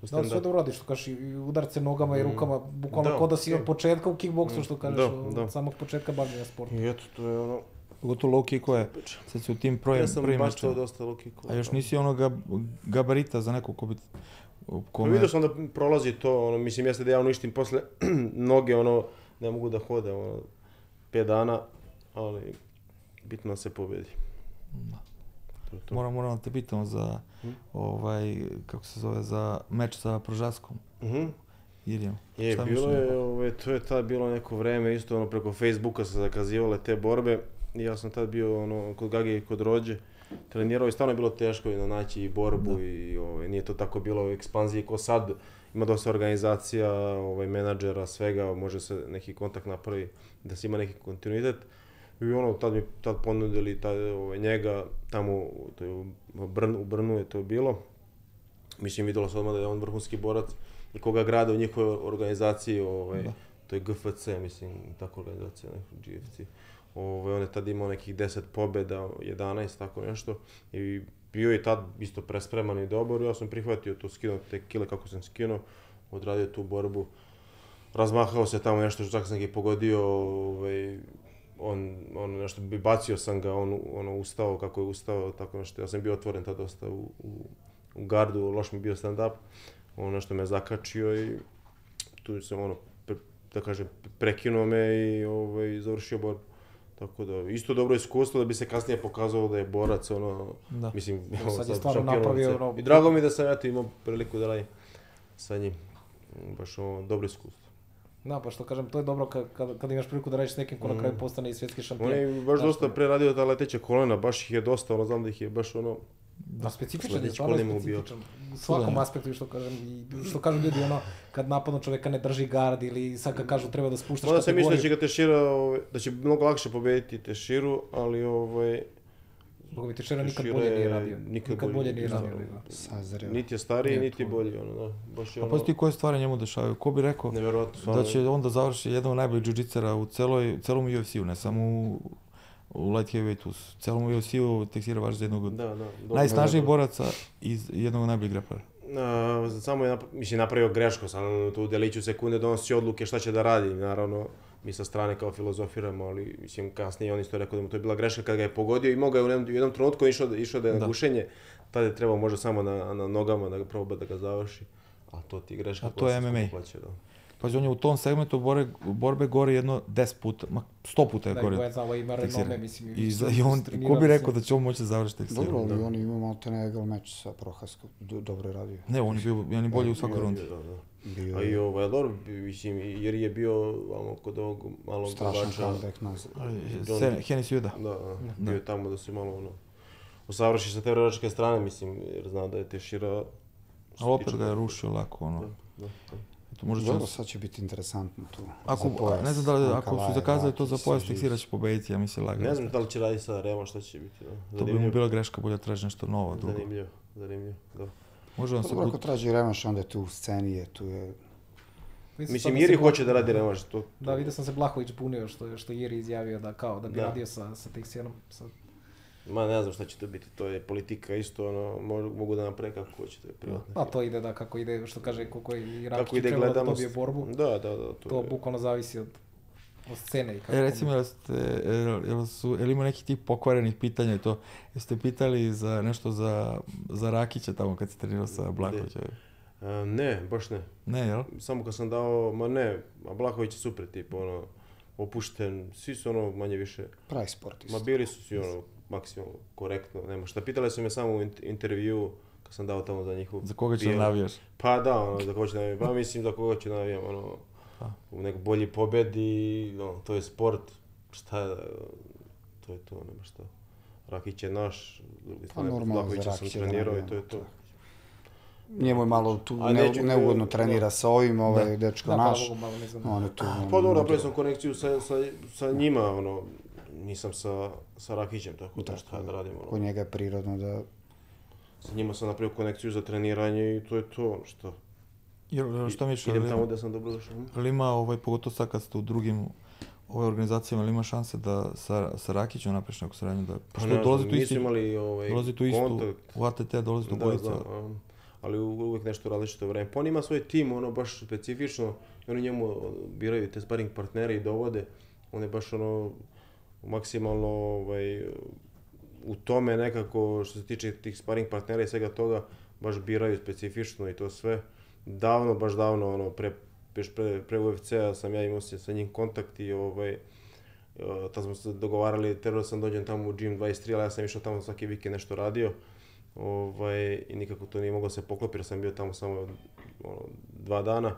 Da, sve dobro radiš, što kažeš, i udarce nogama i rukama, bukvalno Da, kao da si da. od početka u kickboksu, što kažeš, Da, od da. samog početka bavljenja sporta. I eto, to je ono, Pogotovo low kickove, sad si u tim prvim, Ja sam prvim baš to dosta low kickova. A još nisi ono ga, gabarita za nekog ko bi... Pa Kome, vidio sam da prolazi to, ono, mislim, jeste da ja uništim posle noge, ono, ne mogu da hode, ono, 5 dana, ali bitno da se pobedi. To. Moram, moram da te pitamo za, Hm? ovaj, kako se zove, za meč sa Prožaskom. Mhm. Irijem. Je, Šta bilo je, ovaj, to je tad bilo neko vreme, isto ono, preko Facebooka se zakazivale te borbe. Ja sam tad bio ono, kod Gage i kod Rođe, trenirao i stvarno je bilo teško i naći i borbu i ovaj, nije to tako bilo u ekspanziji ko sad. Ima dosta organizacija, ovaj, menadžera, svega, može se neki kontakt napravi da se ima neki kontinuitet. I ono, tad mi tad ponudili tad, ovaj, njega, tamo to je u, Brnu, u Brnu je to bilo. Mislim, videlo se odmah da je on vrhunski borac i koga grade u njihovoj organizaciji, ovaj, Da. to je GFC, mislim, tako organizacija, ne, GFC. Ovaj, on je tad imao nekih 10 pobjeda, 11, tako nešto. I bio je tad isto prespreman i dobar, ja sam prihvatio to, skinuo te kile kako sam skinuo, odradio tu borbu. Razmahao se tamo nešto, čak sam ga i pogodio, ovaj, on, on nešto bi bacio sam ga, on ono ustao kako je ustao, tako nešto. Ja sam bio otvoren tad dosta u, u, u gardu, loš mi je bio stand-up. On nešto me zakačio i tu sam ono, pre, da kažem, prekinuo me i ovaj, završio borbu. Tako da, isto dobro iskustvo da bi se kasnije pokazalo da je borac, ono, Da. mislim, sad je evo, sad stvarno šampion napravio ono- I drago mi je da sam ja to imao priliku da radim sa njim. Baš ono, dobro iskustvo. Da, pa što kažem, to je dobro kad, kad, kad imaš priliku da radiš s nekim ko na kraju postane i svjetski šampion. On je baš dosta što- preradio ta leteća kolena, baš ih je dosta, ono, znam da ih je baš ono, Da, specifičan je, stvarno je specifičan. U svakom Da. aspektu, što kažem, i što kažu ljudi, ono, kad napadnu čoveka ne drži gard ili sad kad kažu treba da spuštaš Onda sam mislio da će kategoriju. ga Tešira, ovaj, da će mnogo lakše pobediti Teširu, ali ovaj, Boga mi Teixeira nikad bolje nije je radio. nikad Nikad, bolje nije radio. Da. Sazreo. niti je stariji, niti to. bolji, ono, da, baš je A ono, pazi ti koje stvari njemu dešavaju. Ko bi rekao da će on da završi jednog od najboljih džiđicera u celoj, celom UFC-u, ne samo u, u light heavyweightu, u celom UFC-u Teixeira važi za jednog od Da, da, najsnažnijih dobro. boraca i jednog od najboljih greplara. A, samo je mislim, napravio grešku, sam tu deliću sekunde donosi odluke šta će da radi, naravno, mi sa strane kao filozofiramo, ali mislim kasnije on isto rekao da mu to je bila greška kad ga je pogodio i mogao je u jednom, jednom trenutku išao, da- išao da je na Da. gušenje, tada je trebao možda samo na, na nogama da ga proba da ga završi, a to ti greška A to je MMA. plaća, da. Pazi, on je u tom segmentu borbe, borbe gore jedno 10 puta, ma 100 puta je Da, gore. Zna, ovaj ima renome, mislim. I, za, i on, ko bi rekao da će on moći da završi? Dobro, ali on je imao malte ne egal meč sa Prohaskom. Do- Dobro je radio. Ne, on je bio jedan i bolji u svakoj rundi. Da, da. Bio A i je ovaj, dobro, mislim, jer je bio ono, kod ovog malog strašan comeback nazad. John- Sen- Henis Juda. Da, da, bio je tamo da se malo ono, usavrši sa te vrdačke strane, mislim, jer zna da je Tešira... A opet ga je rušio lako, ono. Da, da, da. Eto, možda će Dobro, sad će biti interesantno tu. Ako, pojas. ne znam da li, ako su zakazali to za pojas. Teixeira će pobediti, ja mislim lagano. Ne znam da li će raditi sada Rema, šta će biti, da. To bi mu bila greška, bolje da traži nešto novo, drugo. Zanimljivo, zanimljivo, da. Može on se Dobro, ako traži revanš, onda je tu u sceni, je, tu je... Mislim, sad Iri se- hoće da radi Rema, što... Da, vidio sam se Blahović bunio što, što Iri izjavio da kao da bi Da. radio sa, sa Teixeirom. Sad, Ma ne znam šta će to biti, to je politika isto, ono, mogu, mogu da kako hoće, to je privatno. a to ide da kako ide, što kaže koliko je i Kako Rakić ide da dobije borbu. Da, da, da, to, To je. bukvalno zavisi od, od scene i kako. E, recimo, jel, ste, jel, jel, su, jel ima nekih tih pokvarenih pitanja i to? Jeste pitali za nešto za, za Rakića tamo kad si trenirao sa Blakovićem? A, ne, baš ne. Ne, jel? Samo kad sam dao, ma ne, a Blahović je super tip, ono, opušten, svi su ono manje više, pravi sportist. ma bili su svi ono, maksimalno korektno, nema šta. Pitali su me samo u int- intervju, kad sam dao tamo za njihov... Za koga će da navijaš? Pa da, ono, za koga ću navijam, pa mislim za koga ću navijam, ono, Pa. u nek bolji pobedi, ono, to je sport, šta je, to je to, nema šta. Rakić je naš, Pa strane, normalno, za Blahovića sam da trenirao i to je to. Njemu je malo tu A ne, neću- neugodno trenira sa ovim, ovaj dečko da, naš. pa, mogu malo ne znam. On je tu... Pa dobro, napravio sam konekciju sa, sa, sa njima, ono, nisam sa, sa Rakićem, tako da šta da radim, Kod njega je prirodno da... Sa njima sam napravio konekciju za treniranje i to je to, ono, što. Jel, šta misliš, Idem tamo gde sam dobro došao. jel ima, ovaj, pogotovo sad kad ste u drugim ove organizacijama, jel ima šanse da sa, sa Rakićem napraviš neku saradnju? Da, Pa pošto ne dolazi tu isti, imali ovaj, dolazi tu istu, kontakt. u ATT dolazi tu Da, bojica. znam, um, ali u- uvijek nešto različito vreme. Pa on ima svoj tim, ono baš specifično, i oni njemu biraju te sparing partnere i dovode. On je baš ono, maksimalno ovaj, u tome nekako što se tiče tih sparing partnera i svega toga baš biraju specifično i to sve. Davno, baš davno, ono, pre, još pre, pre UFC-a sam ja imao se sa njim kontakt i ovaj, uh, tad smo se dogovarali, trebao sam dođem tamo u Gym 23, ali ja sam išao tamo svaki vikend nešto radio. Ovaj, I nikako to nije moglo se poklopiti, sam bio tamo samo ono, dva dana.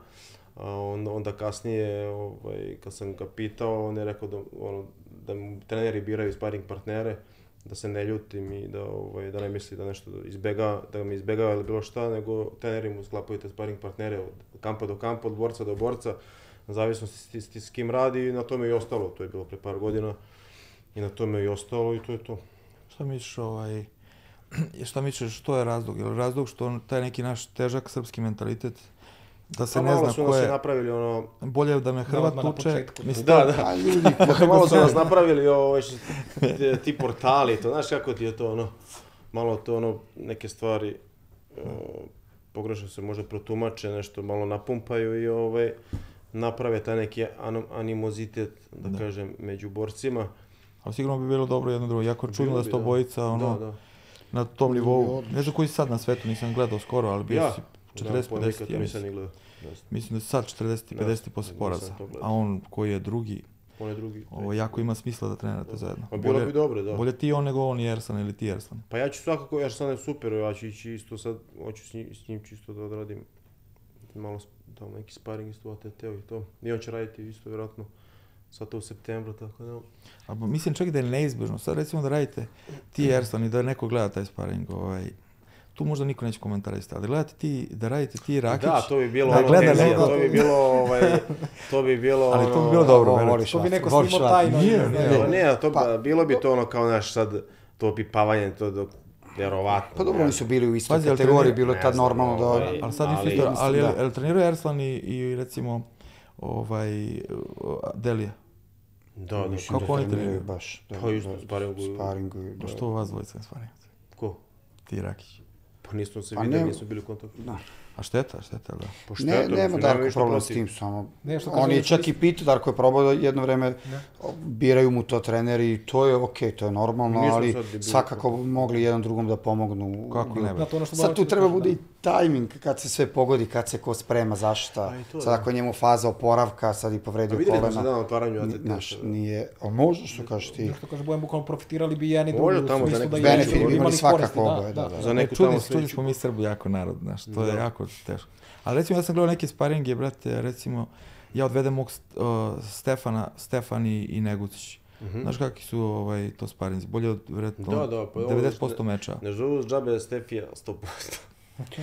A onda, onda kasnije, ovaj, kad sam ga pitao, on je rekao da, ono, da treneri biraju sparing partnere, da se ne ljutim i da, ovaj, da ne misli da nešto izbega, da mi izbegava ili bilo šta, nego treneri mu sklapaju te sparing partnere od kampa do kampa, od borca do borca, na zavisnosti s, s, s kim radi i na tome i ostalo, to je bilo pre par godina i na tome i ostalo i to je to. Šta misliš, ovaj, šta misliš, što je razlog? Je li razlog što taj neki naš težak srpski mentalitet, da se Pa ne zna ko je, napravili ono, bolje da me Hrvat na tuče, početku. mislim, Da, da. A ljudi, Pa malo su nas napravili ovaj, što, ti, portali, to, znaš kako ti je to ono, malo to ono, neke stvari o, pogrešno se možda protumače, nešto malo napumpaju i ovaj, naprave taj neki animozitet, da, kažem, među borcima. ali sigurno bi bilo dobro jedno drugo. Jako čudno da bi, se to da. bojica, ono, Da, da. na tom nivou. Ne znam koji sad na svetu, nisam gledao skoro, ali bio Ja, si da, 40-50, ponekad ja to nisam mislim. gledao. Da, Mislim da sad 40 i Da, 50 posle nisam poraza. A on koji je drugi, On je drugi. ovo jako ima smisla da trenirate zajedno. Pa bilo bi dobro, da. Bolje ti on nego on i Ersan ili ti Ersan. Pa ja ću svakako, sam je super, ja ću ići isto sad, hoću s njim, s njim čisto da odradim malo tamo neki sparing isto ATT-u i to. I on će raditi isto vjerojatno sad to u septembru, tako da... A mislim čak da je neizbježno. Sad recimo da radite ti Ersan i da neko gleda taj sparing, ovaj, tu možda niko neće komentarisati, ali gledate ti, da radite ti i Rakić, Da, to bi bilo da ono gleda tenzija, neko- to bi bilo, ovaj, to bi bilo Ali to bi ono- bilo dobro, voliš To bi neko snimao tajno. Nije, ne. Pa ne, to, Pa- pa, bilo bi to ono kao naš sad, to pipavanje, to dok, vjerovatno. Pa dobro, ne oni su bili u istoj Pazi, kategoriji, bilo je Ne tad normalno da... ovaj, ali sad nisu ali- isto, ali, da. ali treniraju Erslan i, i recimo ovaj, Delija. Da, da, Kako oni treniraju? Baš. Da, Pa isto, da, sparinguju. sparinguju, da. Što vas dvojica ne sparing? ko? Ti Rakić. Pa nismo se Pa vidjeli, ne- nismo bili u kontaktu. Da. A šteta, šteta, da. Pa Ne, šteta, nema mislim, Darko problem s tim, samo... Ne, što on je čak i pitao, Darko je probao da jedno vreme, biraju mu to treneri i to je okej, to je normalno, ali svakako mogli jedan drugom da pomognu. Kako ne. Da, to ono što Sad tu treba kaže, bude da. i tajming kad se sve pogodi, kad se ko sprema, zašta. To, Sad da. ako je njemu faza oporavka, sad i A povredio vidjeli smo kolena. se dan na otvaranju ATT. Znaš, nije, ali može što kažeš ti. Što kaže Bojan, bukvalno profitirali bi jedan i drugi Može u tamo za neku da benefit bi imali svakako oboje, da, da. Za E, neku čudi, tamo čudi sledeću. smo mi Srbi jako narod, znaš, to je Da. jako teško. Ali recimo ja sam gledao neke sparinge, brate, recimo, ja odvedem mog uh, Stefana, Stefan i, i Negucić. Znaš kakvi su ovaj, to sparinzi? Bolje od, vjerojatno. Da, da, pa ovo 90% ne- meča. Ne zovu džabe Stefija 100%.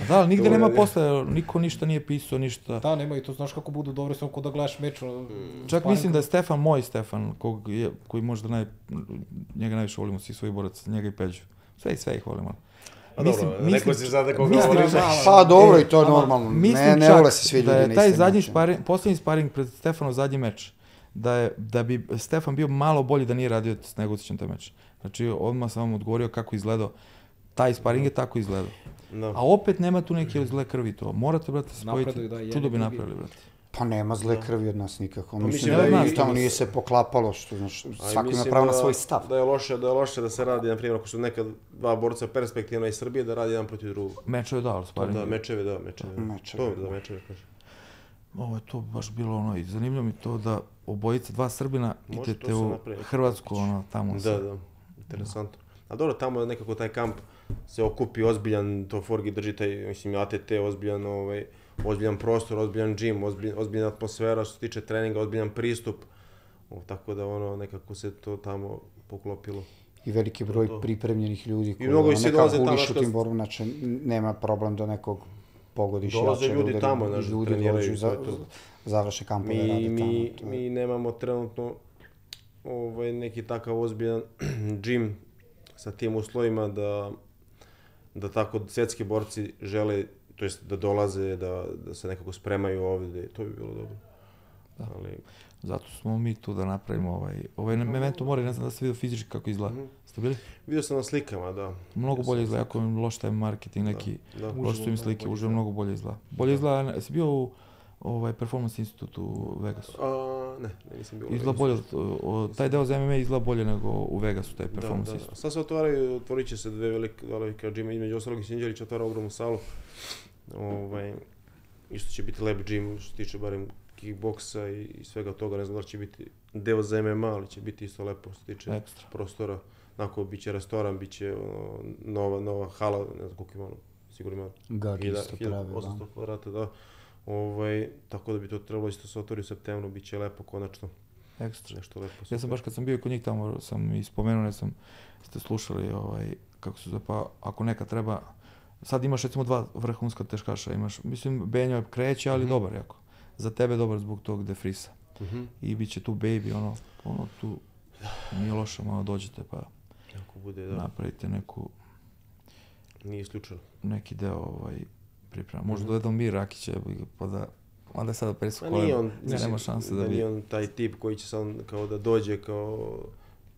Da, ali nigde nema posle, niko ništa nije pisao, ništa. Da, nema i to znaš kako budu dobri, samo kod da gledaš meč. ono, Čak sparing- mislim da je Stefan moj Stefan, kog je, koji možda naj, njega najviše volimo, svih svojih boraca, njega i Peđu. Sve i sve ih volimo. A dobro, rekao si sada koga mislim- voliš. Pa dobro, E, i to je ama, normalno. Mislim Ne, ne vole se svi ljudi da je taj zadnji sparing, posljednji sparing pred Stefanov zadnji meč, da, je, da bi Stefan bio malo bolji da nije radio s Negocićem taj meč. Znači, odmah sam vam odgovorio kako izgledao. Taj sparing je tako izgledao. Da. A opet nema tu neke zle krvi to. Morate, brate, spojiti. Napreduju, da, jedni Čudo bi drugi. napravili, brate. Pa nema zle krvi od nas nikako. mislim mislim da da, je i tamo nije se poklapalo, što, znaš, svako ima pravo na da- svoj stav. Da je loše, da je loše da se radi, na primjer, ako su neka dva borca perspektivna iz Srbije, da radi jedan protiv drugog. Mečeve da, ali sparing. Da, mečeve, da, mečeve. Mečeve, To, da, mečeve, kaže. Ovo je to baš bilo ono, i zanimljivo mi to da obojice, dva Srbina, Može idete u. Hrvatsku, ono, tamo Da, se. da, interesantno. A dobro, tamo je nekako taj kamp se okupi ozbiljan, to Forgi drži taj, mislim, ATT, ozbiljan, ovaj, ozbiljan prostor, ozbiljan džim, ozbiljan, ozbiljna atmosfera što se tiče treninga, ozbiljan pristup. O, tako da ono, nekako se to tamo poklopilo. I veliki broj To. pripremljenih ljudi koji mnogo ono, nekako uliš u tim borbama, znači nema problem da nekog pogodiš Dolaze ljudi udari, tamo, znaš, ljudi treniraju i i za, završe kampove, Mi, rade mi, tamo. to mi nemamo trenutno ovaj, neki takav ozbiljan džim sa tim uslovima da, da tako svjetski borci žele, to jest da dolaze, da, da se nekako spremaju ovdje, to bi bilo dobro. Ali, Zato smo mi tu da napravimo ovaj, ovaj memento mora, ne znam da ste vidio fizički kako izgleda. Mhm. Ste bili? vidio sam na slikama, da. Mnogo bolje izgleda, jako mi loš taj marketing neki. Da. Loš su im slike, uživo mnogo bolje izgleda. Bolje izgleda, jesi bio u ovaj, Performance Institute u Vegasu? A, ne, ne, nisam bio Izgleda bolje, o, taj deo za MMA izgleda bolje nego u Vegasu, taj Da, performance da, isto. Sad se otvaraju, otvorit će se dve velike, dva velika džima, između ostalog i Sinđelić otvara ogromnu salu. Ovaj, isto će biti lab gym što se tiče barem kickboksa i, i svega toga, ne znam da će biti deo za MMA, ali će biti isto lepo što se tiče Ekstra. prostora. Onako, bit će restoran, bit će ono, nova, nova hala, ne znam koliko ima, sigurno ima Gagi Hilja- isto pravi, da. 1800 kvadrata, da. Ovaj, tako da bi to trebalo isto se otvori u septembru, bit će lepo konačno, Ekstra. nešto lepo. Ja sam baš kad sam bio kod njih tamo, sam i spomenuo, ne sam, ste slušali, ovaj, kako se zove, pa ako neka treba, sad imaš recimo dva vrhunska teškaša, imaš, mislim, Benjo kreće, ali Mhm. dobar jako. Za tebe dobar zbog tog defrisa. Mhm. I bit će tu baby, ono, ono tu, nije loše, malo dođete pa Ako bude, da, napravite neku, nije isključeno. neki deo ovaj, priprema. Možda Mhm. dovedemo mi Rakića, pa da, onda sada presu Ma nije on, ne, mislim, nema šanse da, da bi... nije on taj tip koji će sad kao da dođe kao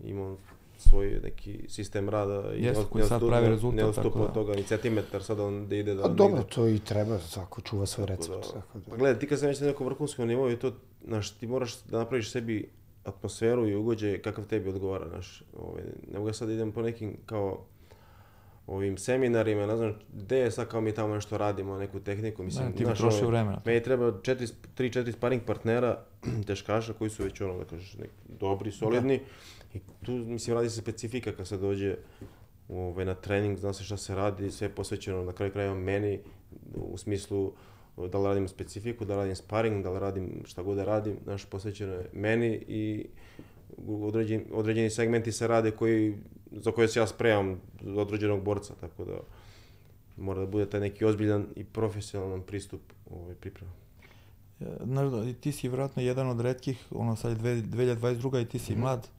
ima on svoj neki sistem rada i Jeste, koji sad pravi rezultat, ne odstupa tako od da. toga ni centimetar sad on da ide da A dobro, negde- to i treba, svako čuva svoj Tako recept. da- Tako da. Pa gledaj, ti kad sam već na nekom vrhunskom nivou, je to, znaš, ti moraš da napraviš sebi atmosferu i ugođaj kakav tebi odgovara, znaš. Ovaj, ne mogu ja sad da idem po nekim kao ovim seminarima, ne znam, gde je sad kao mi tamo nešto radimo, neku tehniku, mislim, Ne, ti znaš, trošio ono, vremena. Meni treba 3-4 sparing partnera, teškaša koji su već ono, da kažeš, nek, dobri, solidni. I tu, mislim, radi se specifika kad se dođe ovaj, na trening, zna se šta se radi, sve je posvećeno na kraju krajeva meni, u smislu da li radim specifiku, da li radim sparing, da li radim šta god da radim, znaš, posvećeno je meni i određeni, određeni segmenti se rade koji, za koje se ja spremam određenog borca, tako da mora da bude taj neki ozbiljan i profesionalan pristup ovaj, priprema. Znaš da, i ti si vjerojatno jedan od retkih, ono sad je dve- 2022. i ti si Mhm. mlad, a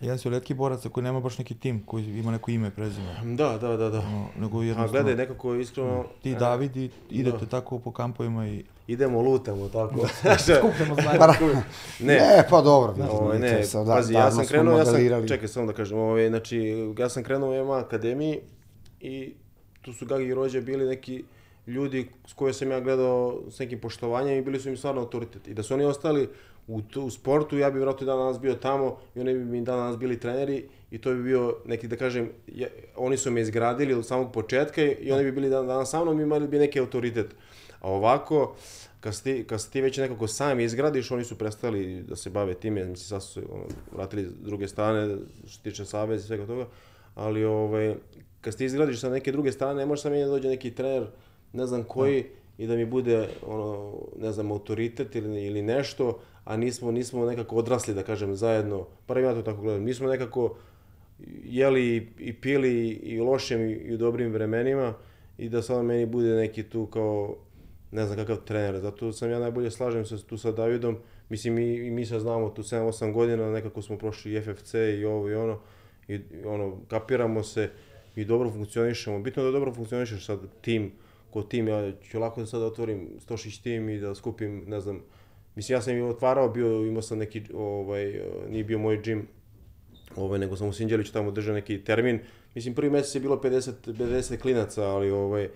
jedan si od retkih boraca koji nema baš neki tim, koji ima neko ime i prezime. Da, da, da, da. Ono, nego A jednostavno, gledaj, nekako iskreno... ti e, David i idete da. tako po kampovima i Idemo, lutamo, tako. Skupljamo znanje. ne, Ne, pa dobro, Ovaj, ovaj, ne, sad, da, pazi, ja sam krenuo, ja sam, čekaj samo da kažem, ovaj, znači, ja sam krenuo u MMA akademiji i tu su Gagi i Rođe bili neki ljudi s koje sam ja gledao s nekim poštovanjem i bili su mi stvarno autoritet. I da su oni ostali u, u sportu, ja bi vjerojatno dan danas bio tamo i oni bi mi dan danas bili treneri i to bi bio neki, da kažem, ja, oni su me izgradili od samog početka i, i oni bi bili dan danas sa mnom i imali bi neki autoritet. A ovako, kad se ti, kad se ti već nekako sam izgradiš, oni su prestali da se bave time, mislim, sad su se ono, vratili s druge strane, što tiče saveza i svega toga, ali ovaj, kad se ti izgradiš sa neke druge strane, ne može sa meni da dođe neki trener, ne znam koji, i da mi bude, ono, ne znam, autoritet ili, ili nešto, a nismo, nismo nekako odrasli, da kažem, zajedno, bar ja to tako gledam, nismo nekako jeli i pili i u lošim i, u dobrim vremenima i da sada meni bude neki tu kao ne znam kakav trener, zato sam ja najbolje slažem se tu sa Davidom, mislim i, mi sad znamo tu 7-8 godina, nekako smo prošli i FFC i ovo i ono, i, ono, kapiramo se i dobro funkcionišemo, bitno da dobro funkcionišeš sad tim, ko tim, ja ću lako da sad otvorim Stošić tim i da skupim, ne znam, mislim ja sam i otvarao, bio, imao sam neki, ovaj, nije bio moj džim, ovaj, nego sam u Sinđeliću tamo držao neki termin. Mislim, prvi mesec je bilo 50, 50 klinaca, ali ovaj,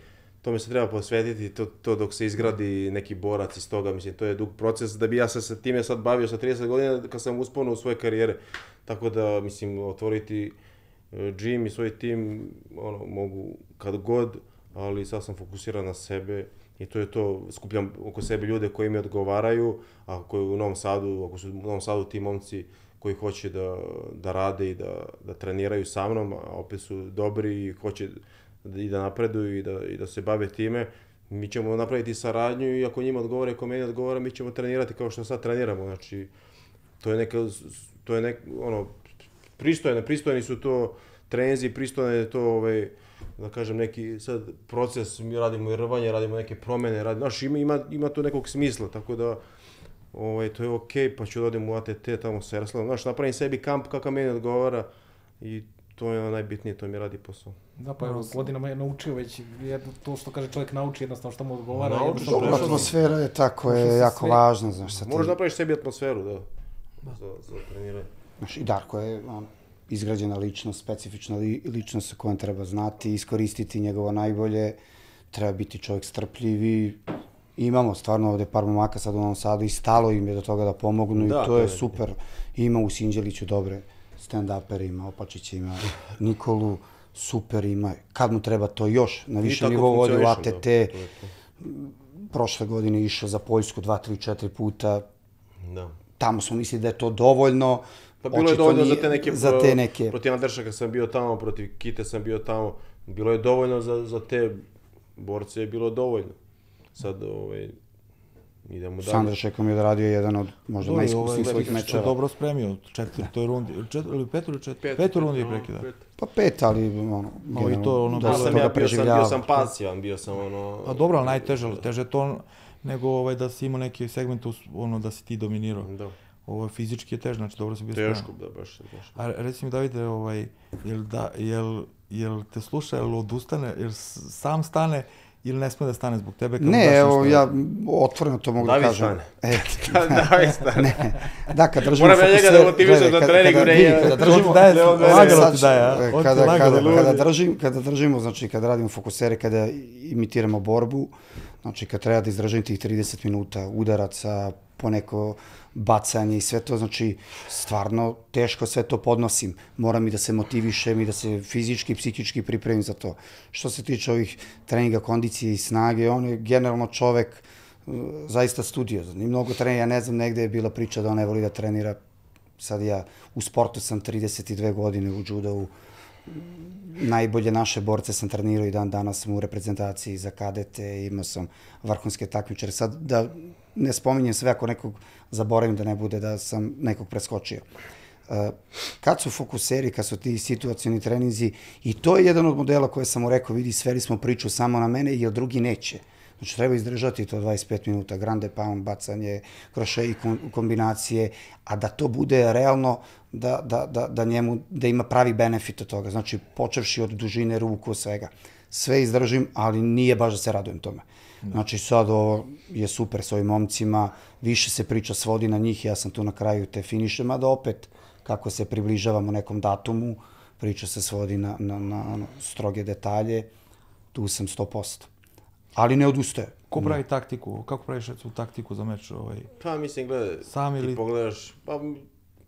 tome se treba posvetiti, to, to dok se izgradi neki borac iz toga, mislim, to je dug proces, da bi ja se sa time sad bavio sa 30 godina, kad sam usponu u svoje karijere. Tako da, mislim, otvoriti e, gym i svoj tim, ono, mogu kad god, ali sad sam fokusiran na sebe i to je to, skupljam oko sebe ljude koji mi odgovaraju, a koji u Novom Sadu, ako su u Novom Sadu ti momci koji hoće da, da rade i da, da treniraju sa mnom, a opet su dobri i hoće da, i da napreduju i da, i da se bave time, mi ćemo napraviti saradnju i ako njima odgovara i ako meni odgovara, mi ćemo trenirati kao što sad treniramo. Znači, to je neka, to je nek, ono, pristojne, pristojni su to trenzi, pristojno je to, ovaj, da kažem, neki sad proces, mi radimo i rvanje, radimo neke promene, radimo, znaš, ima, ima, ima to nekog smisla, tako da, ovaj, to je okej, pa ću da odem u ATT tamo sa Jaroslavom, znaš, napravim sebi kamp kakav meni odgovara i to je ono najbitnije, to mi radi posao. Da, pa evo, godinama je naučio već jedno, to što kaže čovjek nauči jednostavno što mu odgovara. Jednostavno dobro, prešao atmosfera je tako, je jako sve. važna, znaš, sad ti, Moraš da napraviš sebi atmosferu, da, za, za treniranje. znaš, i Darko je on, izgrađena ličnost, specifična li, ličnost sa kojom treba znati, iskoristiti njegovo najbolje, treba biti čovjek strpljiv i Imamo stvarno ovde par momaka sad u Novom Sadu i stalo im je do toga da pomognu Da, i to je je- super. Ima u Sinđeliću dobre stand-upere, ima Opačić, ima Nikolu, super ima. Kad mu treba to još, na tako nivou ode u ATT, da, prošle godine išao za Poljsku dva, tri, četiri puta, Da. tamo smo mislili da je to dovoljno. Pa bilo je dovoljno za te neke... Za te neke. Protiv Andršaka sam bio tamo, protiv Kite sam bio tamo. Bilo je dovoljno za, za te borce, je bilo dovoljno. Sad, ovaj, idemo dalje. Sandra Šekom je odradio jedan od možda Dobro, najiskusnijih ovaj, svojih mečeva. dobro spremio, četvrtoj rundi, čet, ili petu ili čet, Pet- petu rundi je no, prekida. pet. Pa pet, ali ono, Ma, i generalno, to, ono, Da, dosta sam ja bio sam, bio sam pasivan, bio sam ono... A dobro, ali najteže, teže to nego ovaj, da si imao neki segment, ono, da si ti dominirao. Da, Ovo fizički je teže, znači dobro si bio spreman. teško, da, baš, baš. A reci mi Davide, ovaj, jel, da, jel, jel te sluša, jel odustane, jel sam stane ili ne sme da stane zbog tebe? kad Ne, evo, nešto? ja otvoreno to mogu David da kažem. stane. E, David stane. ne, da, kad držimo Moram ja njega da motivišem za trening, kada- bre, Kada On ti držimo, daje, lagano ti daje, a? e, kada, kada, kada, držim, kada držimo, znači kada radimo fokusere, kada imitiramo borbu, znači kad treba da izdržim tih 30 minuta udaraca, poneko bacanje i sve to, znači stvarno teško sve to podnosim. Moram i da se motivišem i da se fizički i psihički pripremim za to. Što se tiče ovih treninga, kondicije i snage, on je generalno čovek uh, zaista studiozan. I mnogo treninga, ja ne znam, negde je bila priča da on ne voli da trenira. Sad ja u sportu sam 32 godine u judovu, najbolje naše borce sam trenirao i dan danas sam u reprezentaciji za kadete, imao sam vrhunske takmičare. Sad da ne spominjem sve ako nekog zaboravim da ne bude da sam nekog preskočio. Uh, kad su fokuseri, kad su ti situacioni treninzi, i to je jedan od modela koje sam mu rekao, vidi, sveli smo priču samo na mene, jer drugi neće. Znači, treba izdržati to 25 minuta, grande pound, bacanje, kroše i kom- kombinacije, a da to bude realno, da, da, da, da njemu, da ima pravi benefit od toga. Znači, počevši od dužine ruku, svega. Sve izdržim, ali nije baš da se radujem tome. Znači, sad ovo je super s ovim momcima, više se priča svodi na njih, ja sam tu na kraju te finiše, mada opet, kako se približavamo nekom datumu, priča se svodi na, na, na ono, stroge detalje, tu sam 100%. Ali ne odustaje. Ko pravi taktiku? Kako praviš recimo taktiku za meč? Ovaj? Pa mislim, gledaj, Sam ti ili- pogledaš, pa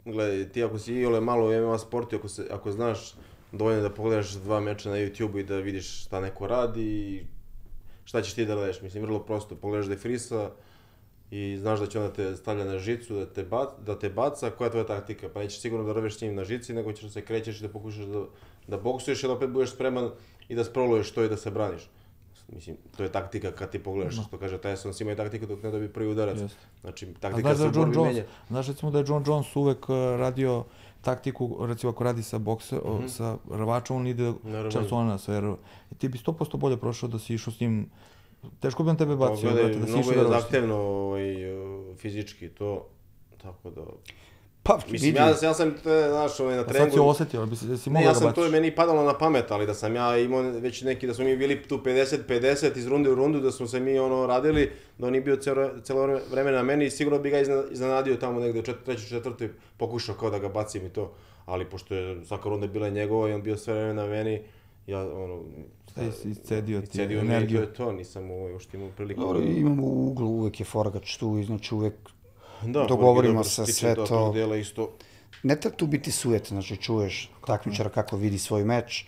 gledaj, ti ako si iole malo u MMA sportu, ako, se, ako znaš dovoljno da pogledaš dva meča na YouTube-u i da vidiš šta neko radi i šta ćeš ti da gledaš, mislim, vrlo prosto, pogledaš da je frisa i znaš da će onda te stavlja na žicu, da te, bac, da te baca, koja je tvoja taktika, pa nećeš sigurno da rveš s njim na žici, nego ćeš da se krećeš i da pokušaš da, da boksuješ i da opet budeš spreman i da sproluješ to i da se braniš. Mislim, to je taktika kad ti pogledaš, što kaže Tyson, svi imaju taktiku dok ne dobije prvi udarac. Jeste. Znači, taktika se da u je borbi menja. znaš recimo da je John Jones uvek uh, radio taktiku, recimo ako radi sa bokse, o, sa rvačom, on ide čarsona, sve, jer ti bi 100% bolje prošao da si išao s njim, teško bi on tebe Pa, bacio, brate, da si mnogo išao je da rvaš. zahtevno ovaj, fizički to, tako da... Pa, Mislim, vidi, ja, ja sam, te, znaš, ovaj, na A sad si treningu... osetio, ali bi si, da si Ne, mogao ja da sam, baciš. to je meni padalo na pamet, ali da sam ja imao već neki, da smo mi bili tu 50-50 iz runde u rundu, da smo se mi ono radili, da on je bio celo, celo vreme na meni i sigurno bi ga iznenadio tamo negde u čet, trećoj, četvrtoj, pokušao kao da ga bacim i to. Ali pošto je svaka runda bila njegova i on bio sve vreme na meni, ja ono... Šta iscedio ti Iscedio mi energiju? to je to, nisam ovaj, uopšte imao priliku. Dobro, imamo u uglu, uvek je forgač tu znači uvek Da, dogovorimo se sve to. Dela isto. ne treba tu biti sujet, znači čuješ takmičara kako vidi svoj meč,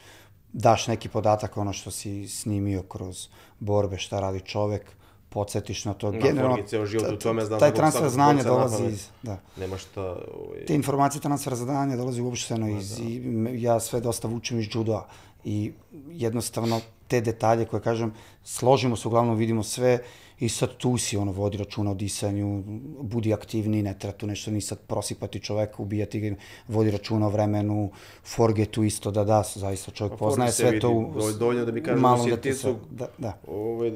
daš neki podatak ono što si snimio kroz borbe, šta radi čovek, podsjetiš na to. Na Generalno, ceo život u tome, znam taj transfer znanja dolazi iz... Da. Nema šta, ovaj, Te informacije transfer znanja dolazi uopšteno iz... I, m- ja sve dosta vučem iz judoa i jednostavno te detalje koje kažem, složimo se, uglavnom vidimo sve i sad tu si, ono, vodi računa o disanju, budi aktivniji, ne treba tu nešto ni sad prosipati čoveka, ubijati ga, vodi računa o vremenu, forge tu isto da da, zaista čovjek Pa Forge poznaje se sve to vidi, u dovoljno- da mi kaže malom da ti su- Da, da.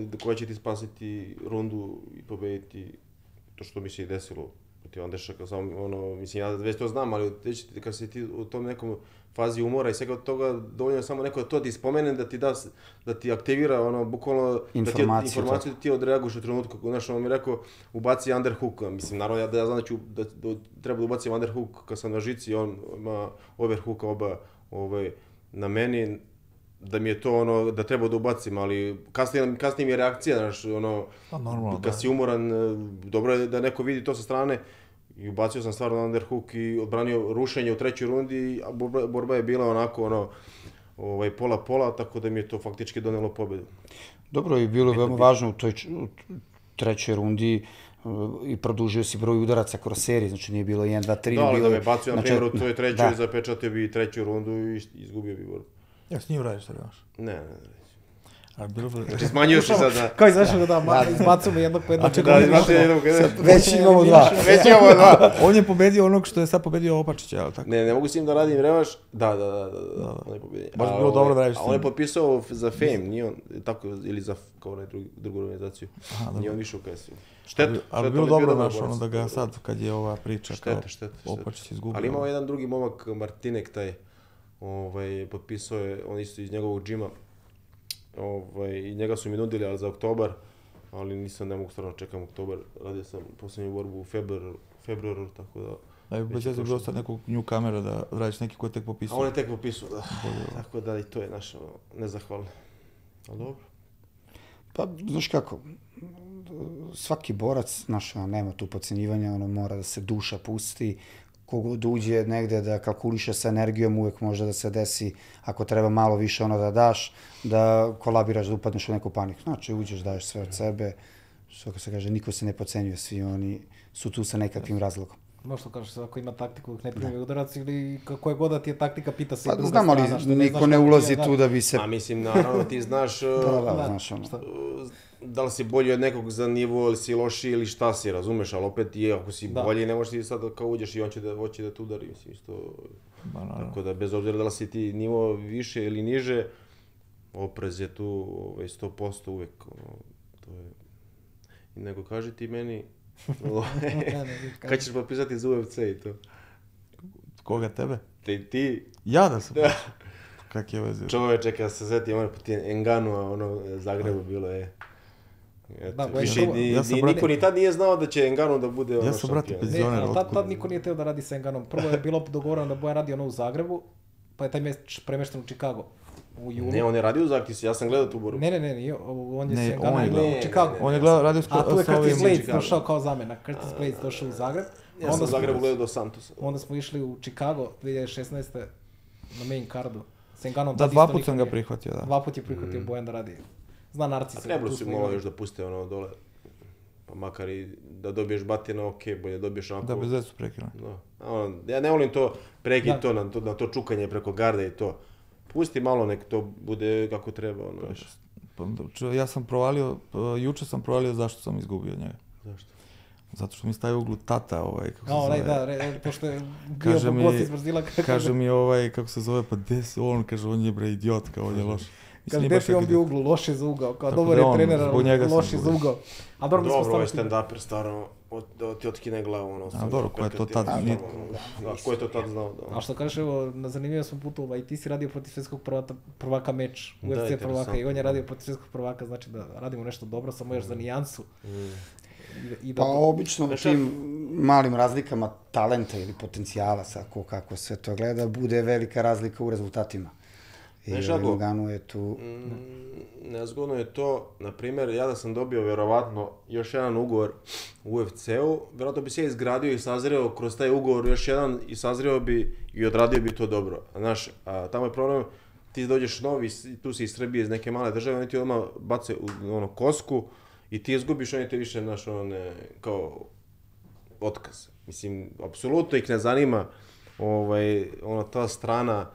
da- koja će ti spasiti rundu i pobediti to što mi se i desilo protiv Andešaka, samo ono, mislim, ja već to znam, ali već ti- kad si ti u tom nekom fazi umora i svega od toga, dovoljno je samo neko da to ti spomene, da ti da, da ti aktivira, ono, bukvalno, da ti, Informaciju, informaciju da ti odreaguješ u trenutku, znaš, on mi je rekao, ubaci underhook, mislim, naravno, ja, da ja znam da ću, da, da treba da ubacim underhook kad sam na žici, on ima overhooka oba, ovaj, na meni, da mi je to ono, da treba da ubacim, ali kasnije, kasnije mi je reakcija, znaš, ono, Pa normalno, kad da. si umoran, e, dobro je da neko vidi to sa strane, i ubacio sam stvarno underhook i odbranio rušenje u trećoj rundi, a borba, borba je bila onako, ono, ovaj, pola-pola, tako da mi je to faktički donelo pobedu. Dobro, i bilo je veoma važno u toj u trećoj rundi uh, i produžio si broj udaraca kroz seriju, znači nije bilo 1, 2, 3, Da, ali bilo da je- me bacio, na znači, primjer, u toj trećoj, da. zapečatio bi treću rundu i izgubio bi borbu. Ja s njim radiš, šta imaš? Ne, ne, ne. A bilo bi... Znači, smanjio si sad na... Kao izašao da, ma, izbacujemo jednog po jednog. Čekaj, Da, izbacio jednog, ne, Već imamo dva. već imamo dva. On je pobedio onog što je sad pobedio Opačića, jel tako? Ne, ne mogu s njim da radim revanš. Da, da, da, da, da, on je pobedio. Baš bi bilo ovaj- dobro da radiš s A on je njim. potpisao za Fame, nije on, tako, ili za kao onaj drugi, drugu organizaciju. nije on više u KSU. Šteta, Ali bilo je dobro, znaš, ono da ga sad, kad je ova priča Šteta, kao šteta, šteta. Opačić izgubio. Ali imao jedan drugi momak, Martinek, taj, ovaj, potpisao je, on isto iz njegovog džima, ovaj, i njega su mi nudili, ali za oktobar, ali nisam, ne mogu stvarno čekam oktobar, radio sam posljednju borbu u februaru, februaru, tako da... Da bez je veze bilo sad nekog new kamera da radiš neki ko je tek A popisao. on je tek popisao, da. Tako da i to je ono, nezahvalno. Ali dobro. Pa, znaš kako, svaki borac, znaš, ono, nema tu pocenjivanja, ono, mora da se duša pusti, kogod uđe negde da kalkuliše sa energijom, uvek može da se desi, ako treba malo više ono da daš, da kolabiraš, da upadneš u neku paniku. Znači, uđeš, daješ sve od sebe, što se kaže, niko se ne pocenjuje, svi oni su tu sa nekakvim razlogom. Možda kažeš, ako ima taktiku, ne primi udarac ili kako je god da ti je taktika, pita se i Pa druga znam, ali strana, što ne niko ne ulazi je, da. tu da bi se... A mislim, naravno, ti znaš Da, da, uh, da, znaš, ono. Da li si bolji od nekog za nivo ili si lošiji ili šta si, razumeš, ali opet je, ako si Da. bolji, ne možeš ti sad kao uđeš i on će da, hoće da te udari, mislim, isto... Ma, naravno. Tako da, bez obzira da li si ti nivo više ili niže, oprez je tu ovaj, 100% uvek, ono, to je... I nego kaži ti meni, Ne, ne, kad ćeš potpisati za UFC i to? Koga tebe? Te, ti, Ja da sam. Da. Kak je veze? čoveče, kad se seti ono poti Enganu, a ono, Zagrebu bilo je... Eto, Da, više ni, Ja sam, ni, brate- niko ni tad nije znao da će Enganu da bude ono sam, brate, penzioner. Ne, ali tad, tad niko nije teo da radi sa Enganom. Prvo je bilo dogovoreno da Bojan radi ono u Zagrebu, pa je taj meč premešten u Chicago. U julu. Ne, on je radio u Zaktisu, ja sam gledao tu borbu. Ne, ne, ne, on je Ne, sa Enganom on je gledao. u Chicago. On je gledao, radio A tu je sa ovim... Curtis Blades došao kao zamena. Curtis Blades došao u Zagreb. Ja onda sam u Zagrebu gledao do Santosa. Onda smo išli u Chicago 2016. na main cardu. S Enganom Da, dva put sam ga prihvatio, da. Dva put je prihvatio Bojan da radi. Zna Narcis. A trebalo su malo još da puste ono dole. Pa makar i da dobiješ batina, ok, bolje dobiješ onako... Da, bez veze su prekinuli. Da. Ono, ja ne volim to prekid Da. to na, to, na to čukanje preko garda i to. Pusti malo, nek to bude kako treba, ono, znaš. Pa, ču- ja sam provalio, uh, juče sam provalio zašto sam izgubio njega. Zašto? Zato što mi stavio uglu tata, ovaj, kako se A, onaj, zove. da, re, pošto je bio Kaže mi- iz Brazila. kako- Kaže mi ovaj, kako se zove, pa gde se on, kaže, on je bre idiot, kao on je loš. Mislim, Kaže, on bio idiot. uglu, loš je za ugao, kao dobar da je trener, zbog ali njega sam loš je za ugao. A dobro, Dobro, ovaj stavili- stand-uper, stvarno, od, da ti otkine glavu, ono. A dobro, ko je to tad- nije... Da, ko je to tad znao, da. A što kažeš, evo, na zanimljivom smo putu, ovaj, ti si radio protiv svjetskog prvaka, prvaka meč, Da, UFC prvaka i on je radio protiv svjetskog prvaka, znači da radimo nešto dobro, samo još za nijansu. I, i da, Pa obično u tim malim razlikama talenta ili potencijala, sa ko kako se to gleda, bude velika razlika u rezultatima. I Znaš? Lugano je tu... Mm, nezgodno je to, na primjer, ja da sam dobio verovatno još jedan ugovor u UFC-u, verovatno bi se ja izgradio i sazreo kroz taj ugovor još jedan i sazreo bi i odradio bi to dobro. Znaš, a, tamo je problem, ti dođeš novi, tu si iz Srbije, iz neke male države, oni ti odmah bace u ono, kosku i ti izgubiš, oni te više, znaš, ono, ne, kao, otkaz. Mislim, apsolutno ih ne zanima ovaj, ono, ta strana,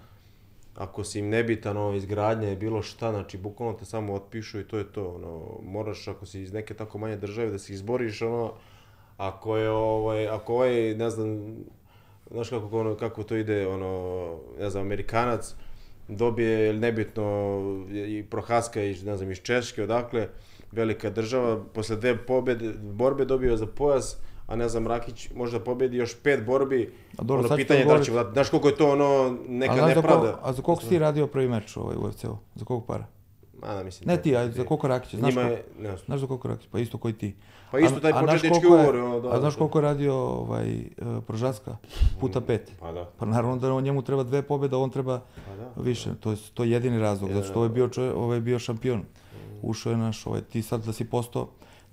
ako si im nebitan, ono, izgradnja je bilo šta, znači, bukvalno te samo otpišu i to je to, ono, moraš, ako si iz neke tako manje države, da se izboriš, ono, ako je, ovaj, ako ovaj, ne znam, znaš kako, ono, kako to ide, ono, ne znam, Amerikanac, dobije, nebitno, i prohaska iz, ne znam, iz Češke, odakle, velika država, posle dve pobede, borbe dobio za pojas, a ne znam, Rakić možda pobedi još pet borbi, A dobro, ono, pitanje da li će, znaš koliko je to ono, neka a, za nepravda. koliko, a za koliko si radio prvi meč ovaj, u UFC-u? Za koliko para? Ma da, mislim... Ne to- ti, a za Koko Rakića, znaš, Njima je, ne znam. znaš za Koko Rakića, pa isto koji ti. Pa isto taj početnički koliko ugovor, ono, da, A znaš da. koliko je radio ovaj, e, Prožaska? Puta pet. Pa da, Pa naravno da on njemu treba dve pobjede, on treba pa da. više. To je, to je jedini razlog, zato što ovaj je bio, čovjek, ovaj bio šampion. Ušao je naš, ovaj, ti sad da si postao,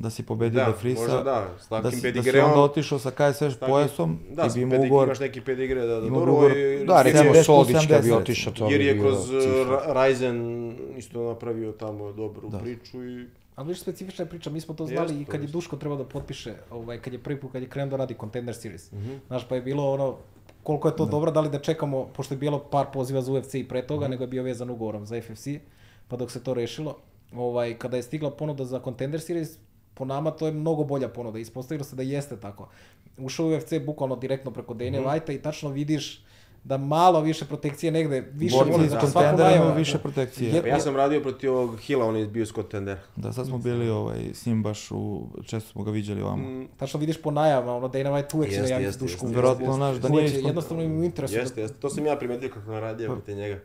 da si pobedio Da, da, Frisa, možda da, s da, si, da si pedigreom. onda otišao sa KSS Taki- pojasom, Da, s bi imao ugovor. imaš neki pedigre, da, da, dobro, i- Da, recimo 70 plus Soldić kad bi 70, otišao, to jer je kroz cifra. Ra- Ryzen isto napravio tamo dobru Da. priču i Ali viš specifična priča, mi smo to Jeste, znali i to kad je jeste. Duško trebao da potpiše, ovaj, kad je prvi put, kad je krenuo da radi Contender Series. Mhm. Znaš, pa je bilo ono, koliko je to dobro, da li da čekamo, pošto je bilo par poziva za UFC i pre toga, nego je bio vezan ugovorom za FFC, pa dok se to rešilo, ovaj, kada je stigla ponuda za Contender Series, po nama to je mnogo bolja ponuda, ispostavilo se da jeste tako. Ušao u UFC bukvalno direktno preko Dana Mhm. Whitea i tačno vidiš da malo više protekcije negde, više Borci za imaju najavu. više protekcije. Je- ja sam radio protiv ovog Hila, on je bio s kontender. Da, sad smo bili ovaj, s njim baš u, često smo ga viđali ovamo. Mm, Tačno vidiš po najavama, ono Dana White uvek najaviti jeste, Dušku. Vjerojatno, znaš, da nije jednostavno im u interesu. Jeste, jeste. To sam ja primetio kako sam radio protiv njega.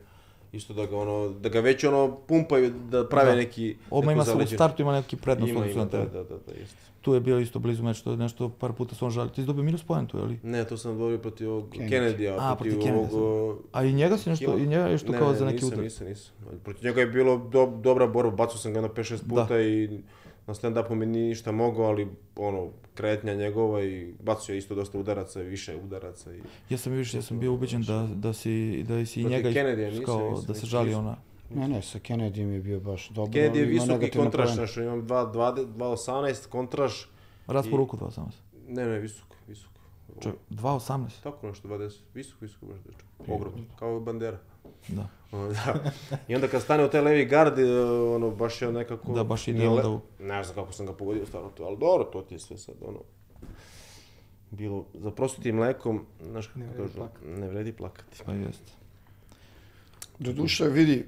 исто да го да го веќе оно пумпа и да прави да. неки Ома има само старт има неки предност има, има, да, да, да, да. Ту е било исто близу меч, тоа нешто пар пута сон жал Ти здоби минус поен тој, али? Не, тоа сам добил против Кенеди, а, а против овог... А и него си нешто, и njega нешто како за неки удар. Не, не, не, против него е било доб, добра борба, бацо сам го на 5-6 да. пута да. и na stand-upu mi nije ništa mogao, ali ono, kretnja njegova i bacio je isto dosta udaraca, više udaraca. I... Ja sam više, ja sam bio ubeđen da, da si, da si i Protiv njega Kennedy-a nisam, kao nisam, da se nisam, žali nisam. ona. Ne, ne, sa Kennedyjem je bio baš dobro. Kennedy je visoki kontraš, znaš, imam 2.18 kontraš, Raspor I- ruku 2.18. ne, ne, visok, visok. Čak, 2.18? Tako nešto, 20, visok, visok baš dečko. Ogromno, kao bandera. Da. Da. I onda kad stane u taj levi gard, e, ono, baš je nekako... Da, baš ide onda u- Ne znam kako sam ga pogodio stvarno to, ali dobro, to ti je sve sad, ono... Bilo, za prosutim mlekom, znaš kako Ne vredi kažu, plakati. ne vredi plakati. Pa jest. Doduše, vidi,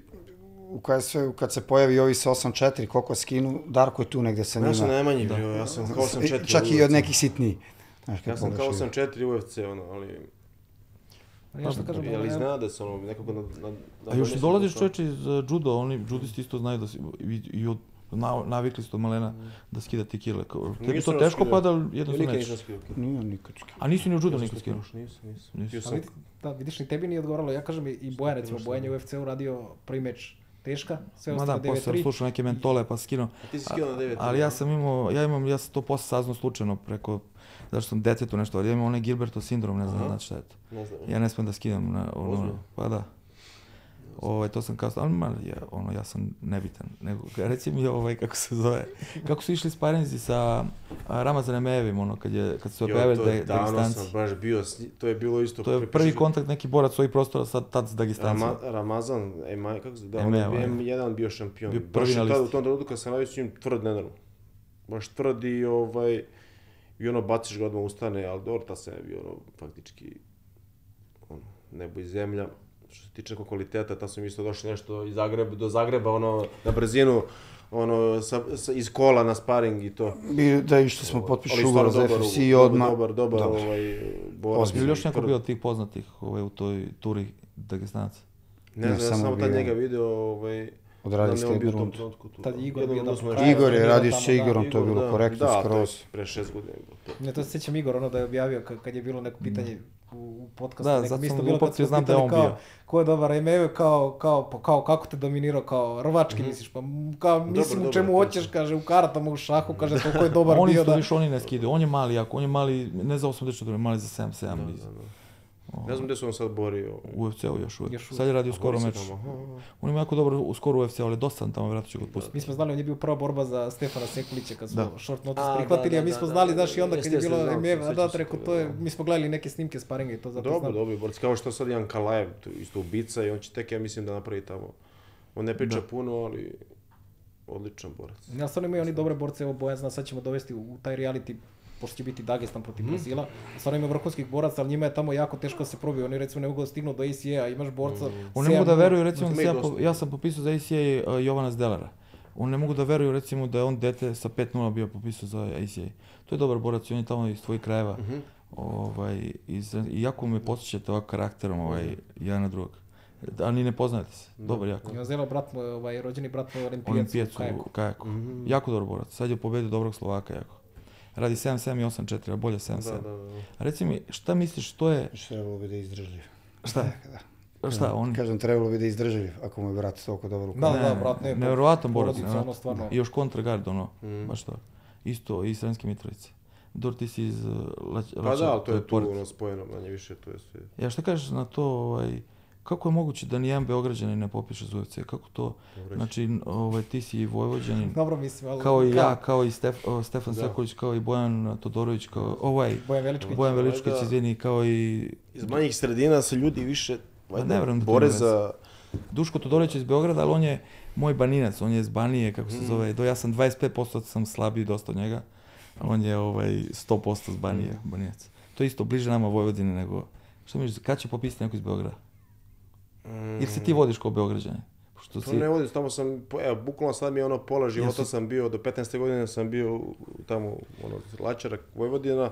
u kad, sve, kad se pojavi ovi sa 8-4, koliko skinu, Darko je tu negde sa Ja njima. sam najmanji bio, ja sam kao 8-4 Čak i od nekih sitnijih. Znaš, Ja sam kao pogledaš i- 8-4 u UFC, ono, ali... Ja što kažem, Ali ono, iznenade se, ono, nekako na... na, na A još i dolaziš to. čovječe iz uh, judo, oni judisti isto znaju da si, i, i od, na, navikli su to malena da skida ti kile. Kao, Tebi Nisam to teško skidao. pada, ali jedno su nećeš. skidao. Nije nikad skinu. A nisi ni u judo nikad skinuo? Nisam, nisam. Vidi, da, vidiš, ni tebi nije odgovaralo. Ja kažem i- Bojan, recimo, Bojan je u UFC-u radio prvi meč teška, sve Ma ostalo da, posle sam 9-3. slušao neke mentole pa skinuo. A ti si skidao na 9. Ali ja sam imao, ja imam, ja sam to posle saznao slučajno preko, zašto sam detetu nešto, ja imam onaj Gilbertov sindrom, ne znam, Aha. znači šta je to. Ne znam. Ja ne smem da skidam na ono, Ozbiljno? pa da. Ovaj, to sam kao, ali ma, ja, ono, ja sam nebitan. Nego, reci mi, ovaj, kako se zove, kako su išli sparinzi sa Ramazanem Evim, ono, kad, je, kad su to da, je davno Dagestanci. sam baš bio, to je bilo isto... To je prvi kontakt neki borac svojih prostora sad tad s Dagestancima. Rama, Ramazan, Emaj, kako se da, on je Emaj. M1 bio šampion. Bio Baš prvi je na tada, u listi. tom trenutku kad sam radio s njim tvrd nenormalno. Baš tvrd i ovaj, i ono baciš ga odmah ustane, ali dobro, ta se je bio ono, faktički, ono, nebo i zemlja. Što se tiče kvaliteta, ta sam isto došao nešto iz Zagreba, do Zagreba, ono, na brzinu, ono, sa, sa, iz kola na sparing i to. Bi, da išli smo potpiši Ali ugovor za FFC i odmah. Dobar, dobar, Dobar. ovaj, borac. Ili još neko Tvrd. bio od tih poznatih ovaj, u toj turi Dagestanaca? Ne Ne, znam, ja sam samo tad njega video, ovaj, Odradili da ste jednu rundu. Tad je Igor bio kraja. išli. Igor je Igor radio sa da, Igorom, to je Igor, bilo da. korektno da, skroz. to je pre šest godina. je bilo to. Ne, to se sjećam Igor, ono da je objavio kad, kad je bilo neko pitanje u, u podcastu. Da, zato sam bilo su znam da je on kao, bio. Ko je dobar Emejev, kao, kao, pa kao, kako te dominirao, kao, rvački misliš, pa kao, mislim Mhm. Dobro, u čemu hoćeš, kaže, u kartama, u šahu, kaže, toliko je dobar oni bio isto da... više oni ne skidaju, on je mali jako, on je mali, ne za 80 mali za 7-7. Da, da, da. Ne znam gde se on sad borio. U UFC-u još uvijek. Još uvijek. Sad je radio skoro meč. On ima jako dobro u skoro UFC, ali dosta tamo, vjerojatno ću ga otpustiti. Mi smo znali, on je bio prva borba za Stefana Sekulića kad su Da. short notice A, prihvatili, da, a mi da, smo da, znali, da, znaš, i onda kad je bilo a sjećam da, rekao, to je, da. mi smo gledali neke snimke sparinga i to zato Dobro, dobro, borci. Kao što sad Jan Kalajev, isto ubica i on će tek, ja mislim, da napravi tamo. On ne priča puno, ali odličan borac. Ja stvarno imaju oni dobre borce, evo Bojan zna, sad ćemo dovesti u taj reality, pošto će biti Dagestan protiv Brazila. Stvarno ima vrhunskih boraca, ali njima je tamo jako teško da se probiju. Oni recimo ne mogu da stignu do ACA, imaš borca... Mhm. On ne mogu da veruju, recimo, da ima se i ja, po- ja sam popisao za ACA uh, Jovana Zdelara. On ne mogu da veruju, recimo, da je on dete sa 5-0 bio popisao za ACA. To je dobar borac on je tamo iz tvojih krajeva. Mhm. Ovaj, iz, I jako me podsjećate ovak karakterom ovaj, jedan na drugog. a ni ne poznajete se. Dobar, jako. Ima Zelo, brat moj, ovaj, rođeni brat moj olimpijac Olimpijac u kajaku. kajaku. Jako dobar borac. Sad je pobedio dobrog Slovaka jako. Radi 7-7 i 8-4, a bolje 7-7. Da, da, da. A Reci mi, šta misliš, što je, Još trebalo bi da je izdržljiv. šta, Da. šta, on, Kažem, trebalo bi da je izdržljiv, ako mu je brat toliko dobar u Da, da, brat, ne. nevjerovatan borac, ono, stvarno. I još kontragard, ono, baš to. Isto, iz Sremske Mitrovice. Dor, ti si iz uh, Lać, Pa da, ali to je tu ono spojeno, manje više, to je sve. Ja šta kažeš na to, ovaj, kako je moguće da nijedan Beograđanin ne popiše za UFC? Kako to, znači, ovaj, ti si i Vojvođanin, Dobro mislim, ali... kao i ja, kao i Stef, o, Stefan Da. Sekulić, kao i Bojan Todorović, kao, ovaj, Bojan Veličković. Bojan Veličković, Valjda- izvini, kao i Iz manjih sredina se ljudi više valjda, ne vjerujem da bore za... Duško Todorović je iz Beograda, ali on je moj baninac, on je iz Banije, kako Mm. se zove, do ja sam 25% sam slabiji dosta od njega, a on je ovaj 100% iz Banije, Mm. baninac. To je isto bliže nama Vojvodine nego, što misliš, kad će popisati neko iz Beograda? Ili si ti vodiš kao Beograđanin? Pošto To si, ne vodim, tamo sam, evo, bukvalno sad mi je ono pola života Jesi- sam bio, do 15. godine sam bio tamo, ono, Lačarak, Vojvodina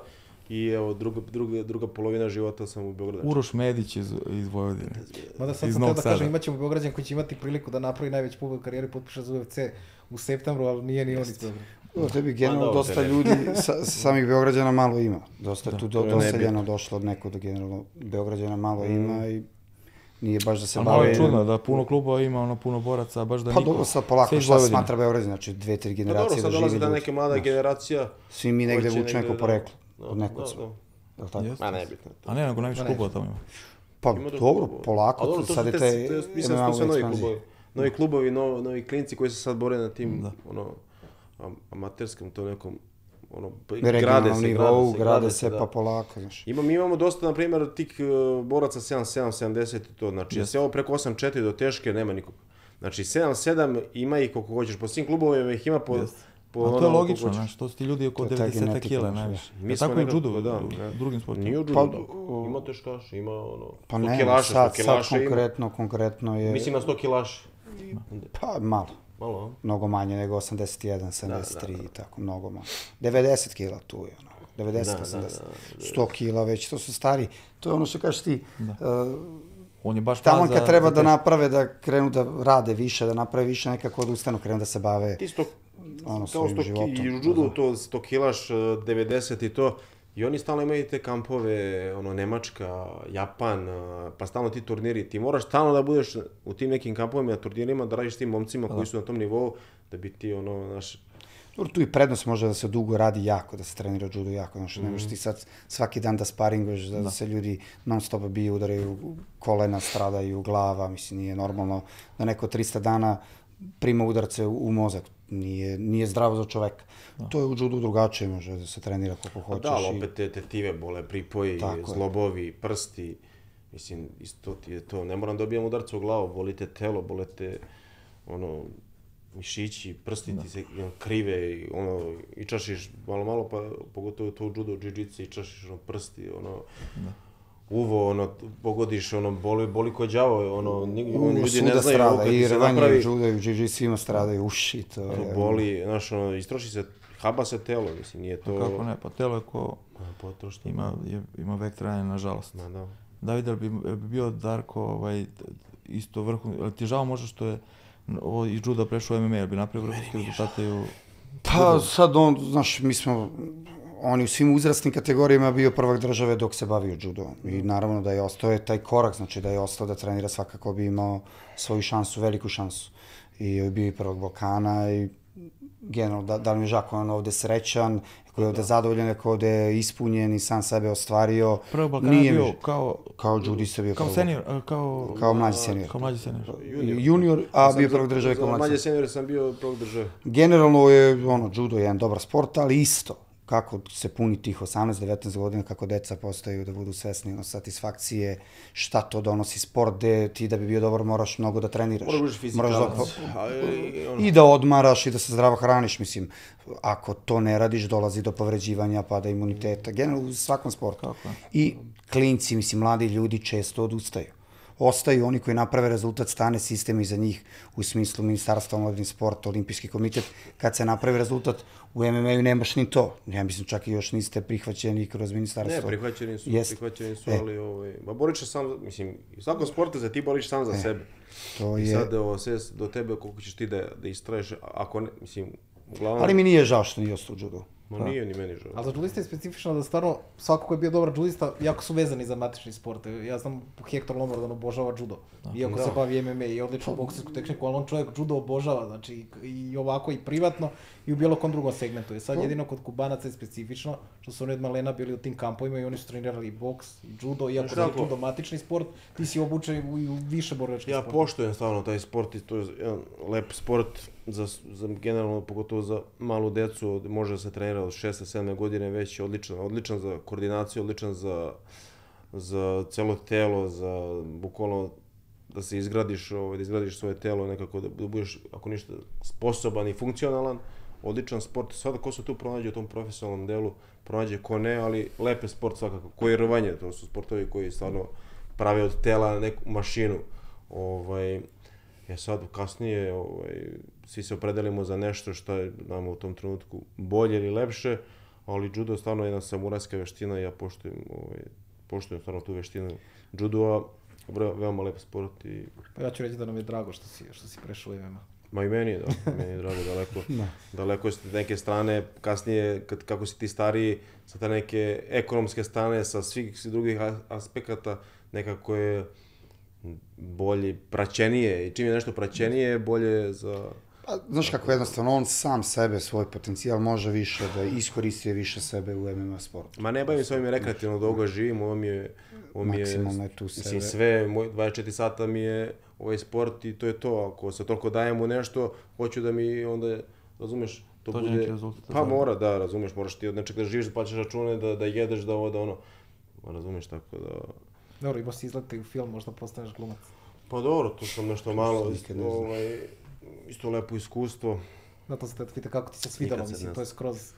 i evo, druga, druga, druga polovina života sam u Beogradu. Uroš Medić iz, iz Vojvodine. Mada sad iz sam teo da kažem, Sada. imat ćemo Beograđan koji će imati priliku da napravi najveći publik u karijeri i potpiše za UFC u septembru, ali nije ni on iz Beograda. O, tebi generalno dobro, dosta ljudi, sa, samih Beograđana malo ima. Dosta je tu do, to je doseljeno došlo od nekog da generalno Beograđana malo ima i nije baš da se Ali malo bave... je čudno da puno klubova ima, ono puno boraca, baš da Pa niko... dobro, sad polako, šta se smatra Beograđan, znači dve, tri Pa dobro, generacije sad da dolazi živi ljudi. neka mlada generacija. Svi mi negde vuče neko da- poreklo, da, od nekog da, smo. da. Jel tako? Ma nebitno. A ne, nego najviše klubova tamo ima. Pa dobro, polako, dobro, sad je te- mislim da su sve novi klubovi. Novi klubovi, no, novi klinci koji se sad bore na tim, Da. ono, am- amaterskom, to nekom, ono, pa i regionalnom nivou, grade se, da. pa polako, znaš. Ima, mi imamo dosta, na primjer, tih uh, boraca 7-7, 70 i to, znači sve ovo preko 8-4 do teške nema nikog. Znači 7-7 ima ih koliko hoćeš, po svim klubovima ih ima po... Jeste. po A to je logično, znaš, to su ti ljudi oko To je ta 90 genetika, kila najviše. Mi smo tako i judu, da, u ne. drugim sportima. Nije u Pa, ima teškaša, ima ono, Pa 100 ne, kilaša, sad, 100 sad konkretno, konkretno je, Mislim na 100 kilaša. pa malo. Malo? Mnogo manje nego 81, 73 i tako, mnogo manje. 90 kila tu je, ono. 90, Da, da, 80. da, 100 kila već, to su stari. To je ono što kažeš ti, uh, On je baš tamo kad treba za da te- naprave, da krenu da rade više, da naprave više, nekako odustanu, krenu da se bave. Ti sto, Ono, kao svojim sto, životom, i u pa judu da. to 100 kilaš, eh, 90 i to. I oni stalno imaju te kampove, ono, Nemačka, Japan, pa stalno ti turniri. Ti moraš stalno da budeš u tim nekim kampovima, turnirima, da radiš s tim momcima koji su na tom nivou, da bi ti, ono, naš, Dobro, tu i prednost može da se dugo radi jako, da se trenira judo jako, znaš, ne možeš ti sad svaki dan da sparinguješ, da, se ljudi non stop biju, udaraju kolena, stradaju, glava, mislim, nije normalno da neko 300 dana prima udarce u, u mozak, nije, nije zdravo za čoveka. To je u judu drugačije, može da se trenira koliko Pa hoćeš. da, ali opet te tetive bole, pripoji, Tako je. zlobovi, prsti. Mislim, isto ti je to. Ne moram da dobijam udarca u glavu, boli te telo, bole te, ono, mišići, prsti ti se krive, i, ono, i čašiš malo malo, pa pogotovo to u judo, jiu-jitsu, i čašiš ono, prsti, ono, uvo, ono, pogodiš, ono, boli, boli ko đavo, ono, U, ljudi ne znaju, ovo strada, kad i ti se rvanje, napravi, i judo, i u jiu svima stradaju uši, to to je... boli, znaš, ono, istroši se, haba se telo, mislim, nije to... Kako ne, pa telo je ko A, Potrošno. ima, je, ima vek trajanja, nažalost. Ma da. David, bi, bi bio Darko ovaj, isto vrhu, jel ti žao možda što je ovo iz juda prešao MMA, bi napravio vrhunske rezultate i u... Pa sad on, znaš, mi smo, on je u svim uzrastnim kategorijama bio prvak države dok se bavio judo. I naravno da je ostao je taj korak, znači da je ostao da trenira svakako bi imao svoju šansu, veliku šansu. I bio i prvak Balkana i generalno, da, da li mi je žako on ovde srećan, ako je ovde zadovoljan, ako je ovde ispunjen i sam sebe ostvario. Prvo Balkana Nije je mi bio kao, Kao judista bio kao prvak. senior, a, kao, Kao mlađi senior. kao mlađi senior. Junior, a Sam bio prvak države kao mlađi senior. senior sam bio prvog države. Generalno je ono, judo je jedan dobar sport, ali isto kako se puni tih 18-19 godina, kako deca postaju da budu svesni ono, satisfakcije, šta to donosi sport, gde ti da bi bio dobar moraš mnogo da treniraš. Moraš da, fizikalac. A, i, da odmaraš i da se zdravo hraniš, mislim. Ako to ne radiš, dolazi do povređivanja, pada imuniteta. Generalno u svakom sportu. Kako. I klinci, mislim, mladi ljudi često odustaju. Ostaju oni koji naprave rezultat, stane sistem iza njih u smislu Ministarstva omladine sporta, Olimpijski komitet. Kad se napravi rezultat, u MMA-u nemaš ni to. Ja mislim čak i još niste prihvaćeni kroz ministarstvo. Ne, prihvaćeni su, Jest. prihvaćeni su, E. ali ovaj, ma boriš sam, mislim, u svakom sportu se ti boriš sam za sebe. E, To I je... sad ovo, sve do tebe koliko ćeš ti da, da istraješ, ako ne, mislim, uglavnom, Ali mi nije žao što nije ostao u ma nije ni meni žao. Ali za džudista je specifično da stvarno svako ko je bio dobar džudista, jako su vezani za matični sport. Ja znam Hector Lombard, on obožava judo. Iako Da. se bavi MMA i odličnu boksijsku tehniku, ali on čovjek judo obožava, znači i ovako i privatno i u bilo kom drugom segmentu. Je sad jedino kod Kubanaca je specifično, što su oni od malena bili u tim kampovima i oni su trenirali i boks, i judo, iako da je judo matični sport, ti si obučen u, u više borilačkih Ja sporta. poštujem stvarno taj sport i to je jedan lep sport za, za generalno, pogotovo za malu decu, od- može da se trenira od 6-7 godine već, je odličan, odličan za koordinaciju, odličan za, za celo telo, za bukvalno da se izgradiš, ovaj, da izgradiš svoje telo nekako, da, da budeš, ako ništa, sposoban i funkcionalan, odličan sport. Sada ko se tu pronađe u tom profesionalnom delu, pronađe ko ne, ali lep je sport svakako. Koji je rvanje, to su sportovi koji stvarno prave od tela neku mašinu. Ovaj, e sad kasnije ovaj, svi se opredelimo za nešto što je nama u tom trenutku bolje ili lepše, ali judo je stvarno jedna samurajska veština i ja poštujem, ovaj, poštujem stvarno tu veštinu judoa. Veoma lep sport i Pa Ja ću reći da nam je drago što si, što si prešao MMA. Ma i meni da, meni je drago, daleko, daleko je s neke strane, kasnije, kad, kako si ti stariji, sa te neke ekonomske strane, sa svih drugih aspekata, nekako je bolje, praćenije, i čim je nešto praćenije, bolje je za... Pa, znaš kako jednostavno, on sam sebe, svoj potencijal može više da iskoristi više sebe u MMA sportu. Ma ne bavim se ovim rekreativno, dugo živim, ovo mi je... Ovo mi je, Maksimalno je tu Mislim, sebe. sve, moj 24 sata mi je ovaj sport i to je to. Ako se toliko dajem u nešto, hoću da mi onda, razumeš, to Dođe bude... neki rezultat, Pa da. mora, da, razumeš, moraš ti od nečega da živiš, da plaćaš račune, da, da jedeš, da ovo, da ono. Ma, razumeš, tako da... Dobro, imao si izlete u film, možda postaneš glumac. Pa dobro, tu sam nešto malo, znaš. ovaj, isto lepo iskustvo. Zato se te pita kako ti se svidalo, mislim, to je skroz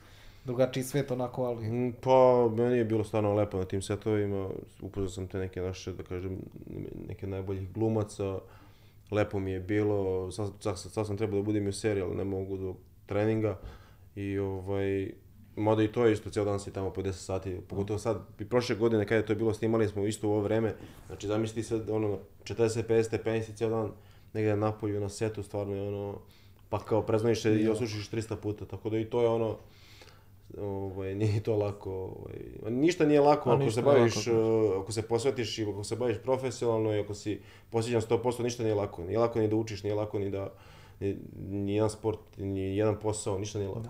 drugačiji svet onako, ali... Mm, Pa, meni je bilo stvarno lepo na tim setovima, upoznao sam te neke naše, da kažem, neke najboljih glumaca, lepo mi je bilo, sad, sad, sad sam trebao da budem u seriji, ali ne mogu do treninga. I ovaj, Mada i to je isto, cijel dan si tamo po 10 sati, pogotovo sad, i prošle godine kada je to bilo, snimali smo isto u ovo vreme, znači zamisli sad, ono, na 40-50 stepeni si cijel dan negdje na polju, na setu, stvarno je ono, pa kao preznojiš se i osušiš 300 puta, tako da i to je ono, ovaj, nije to lako, ovaj, ništa nije lako Pa ako se baviš, lako. uh, ako se posvetiš i ako se baviš profesionalno i ako si posvećen 100%, ništa nije lako. Nije lako ni da učiš, nije lako ni da, ni, ni jedan sport, ni jedan posao, ništa nije lako.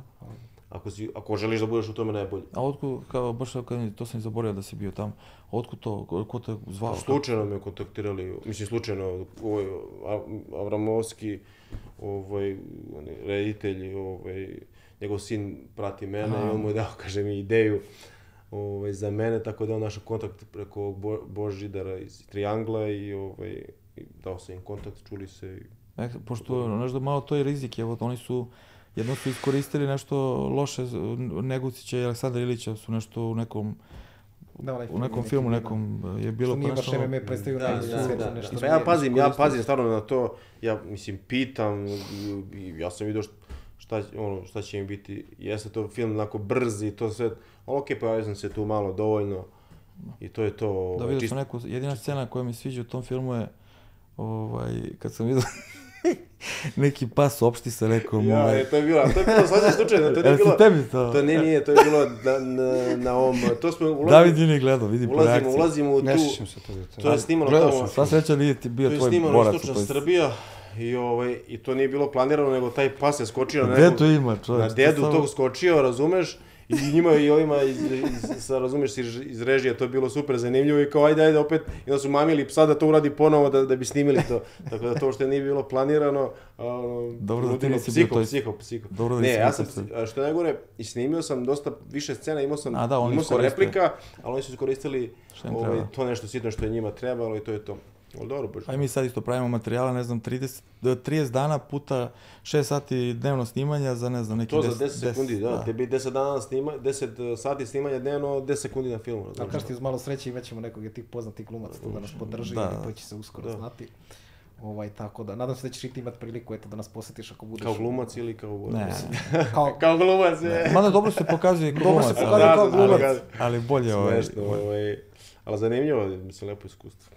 Ako, si, ako želiš da budeš u tome najbolji. A otkud, kao, baš kad, to sam i zaboravio da si bio tamo, otkud to, ko, te zvao? Slučajno me kontaktirali, mislim slučajno, ovaj, Avramovski, ovaj, reditelj, ovaj, njegov sin prati mene i on mu je dao, kaže mi, ideju ovaj, za mene, tako da on našao kontakt preko ovog Bo, Božidara iz Triangla i, ovaj, i dao sam im kontakt, čuli se i E, pošto, znaš da malo to je rizik, evo, oni su, jedno su iskoristili nešto loše, Negucića i Aleksandra Ilića su nešto u nekom, Da, onaj u nekom filmu, nekom, je bilo Što nije baš MMA predstavio Da, da, svet, da, nešto Pa ja pazim, ja pazim stvarno na to, ja mislim pitam ja sam vidio šta, ono, šta će im biti, jeste to film onako brz i to sve, ali okej, pojavio sam se tu malo dovoljno i to je to. Da vidio čisto- sam neku, jedina scena koja mi sviđa u tom filmu je, ovaj, kad sam vidio neki pas opšti sa nekom, Ja, ovaj, je, to je bilo, to je bilo sasvim slučajno, to nije si bilo, tebi to? to ne, nije, to je bilo na, na, na ovom, to smo ulazili, David je nije gledao, vidi po ulazimo, reakciji. ulazimo u Ne tu, sjećam se toga. to je snimano Gledao tamo, sam Sva sreća nije ti bio to je tvoj snimano borac. istočna Srbija i, ovaj, i to nije bilo planirano, nego taj pas je skočio na nekog, to ima, čovječ? na dedu tog skočio, razumeš? I njima i ovima iz, iz, sa, razumeš, iz, iz režije to je bilo super zanimljivo i kao ajde, ajde opet, i onda su mamili psa da to uradi ponovo da, da bi snimili to. Tako da to što nije bilo planirano, ono, Dobro da ti nisi bio psiho, toj- psiho, psiho. Dobro da ne, ja bio sam, što najgore, i snimio sam dosta više scena, imao sam, A da, imao sam replika, ali oni su iskoristili ovaj, to nešto sitno što je njima trebalo i to je to. Ali dobro, baš. A i mi sad isto pravimo materijala, ne znam, 30, 30 dana puta 6 sati dnevno snimanja za ne znam neki To za 10 10 sekundi, da. Tebi 10 dana snima, 10 sati snimanja dnevno, 10 sekundi na filmu. Razumeš? kažeš ti uz malo sreće imat ćemo nekog tih poznatih glumaca da nas podrži, Da, da. to će se uskoro Da. znati. Ovaj, tako da, nadam se da ćeš i ti imat priliku eto, da nas posjetiš ako budeš... Kao glumac ili kao... Ne, Kao, Kao glumac, je. Mada dobro se pokazuje i Dobro glumac, se ali- pokazuje kao Da, glumac. ali- ali bolje ovaj, Smešno, ovaj, ali zanimljivo, mislim, lepo iskustvo.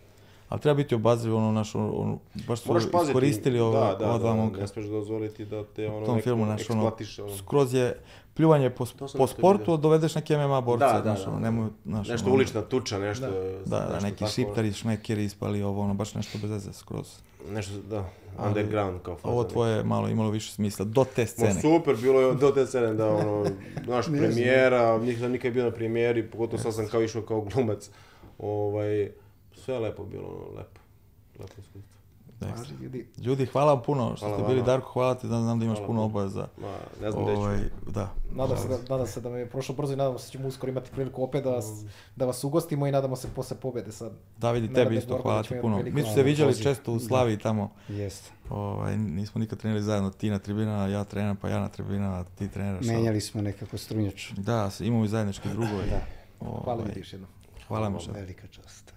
Ali treba biti obazriv ono naš, ono, baš su Moraš paziti. iskoristili ova, da, da, ova dva da, momka. Ne smiješ dozvoliti da te ono u tom filmu, znaš, ono, skroz je pljuvanje po, po sportu, dovedeš neke MMA borce, Da, da, znaš, da. ono, nemoj, znaš, Nešto ono, ulična tuča, nešto... Da, da, nešto neki tako, šiptari, šnekeri ispali ovo, ono, baš nešto bez veze skroz. Nešto, da, underground kao faza. Ovo tvoje je malo imalo više smisla, do te scene. super, bilo je do te scene, da, ono, naš premijera, nisam nikad bio na premijeri, pogotovo sad sam kao išao kao glumac, ovaj, sve je lepo bilo, ono, lepo, lepo iskustvo. Ekstra. Paži, vidi, Ljudi, hvala vam puno što Hvala ste bili, vama. Darko, hvala ti da znam da imaš Hvala puno obaveza. Ma, ne znam gde ću. Ovaj, da. Nadam se, da, nadam se da mi je prošlo brzo i nadamo se da ćemo uskoro imati priliku opet da vas, da vas ugostimo i nadamo se posle pobjede sad. Davidi, Nenade tebi isto Borković hvala ti puno. Mi smo se viđali često u Slavi tamo. Jeste. Ovaj, nismo nikad trenirali zajedno, ti na tribinama, ja trener, pa ja na tribinama, ti treniraš. ali- Menjali smo nekako strunjaču. Da, imamo i zajednički drugove. Da. Hvala Ovaj, vidi još jednom. Hvala vam. Velika čast.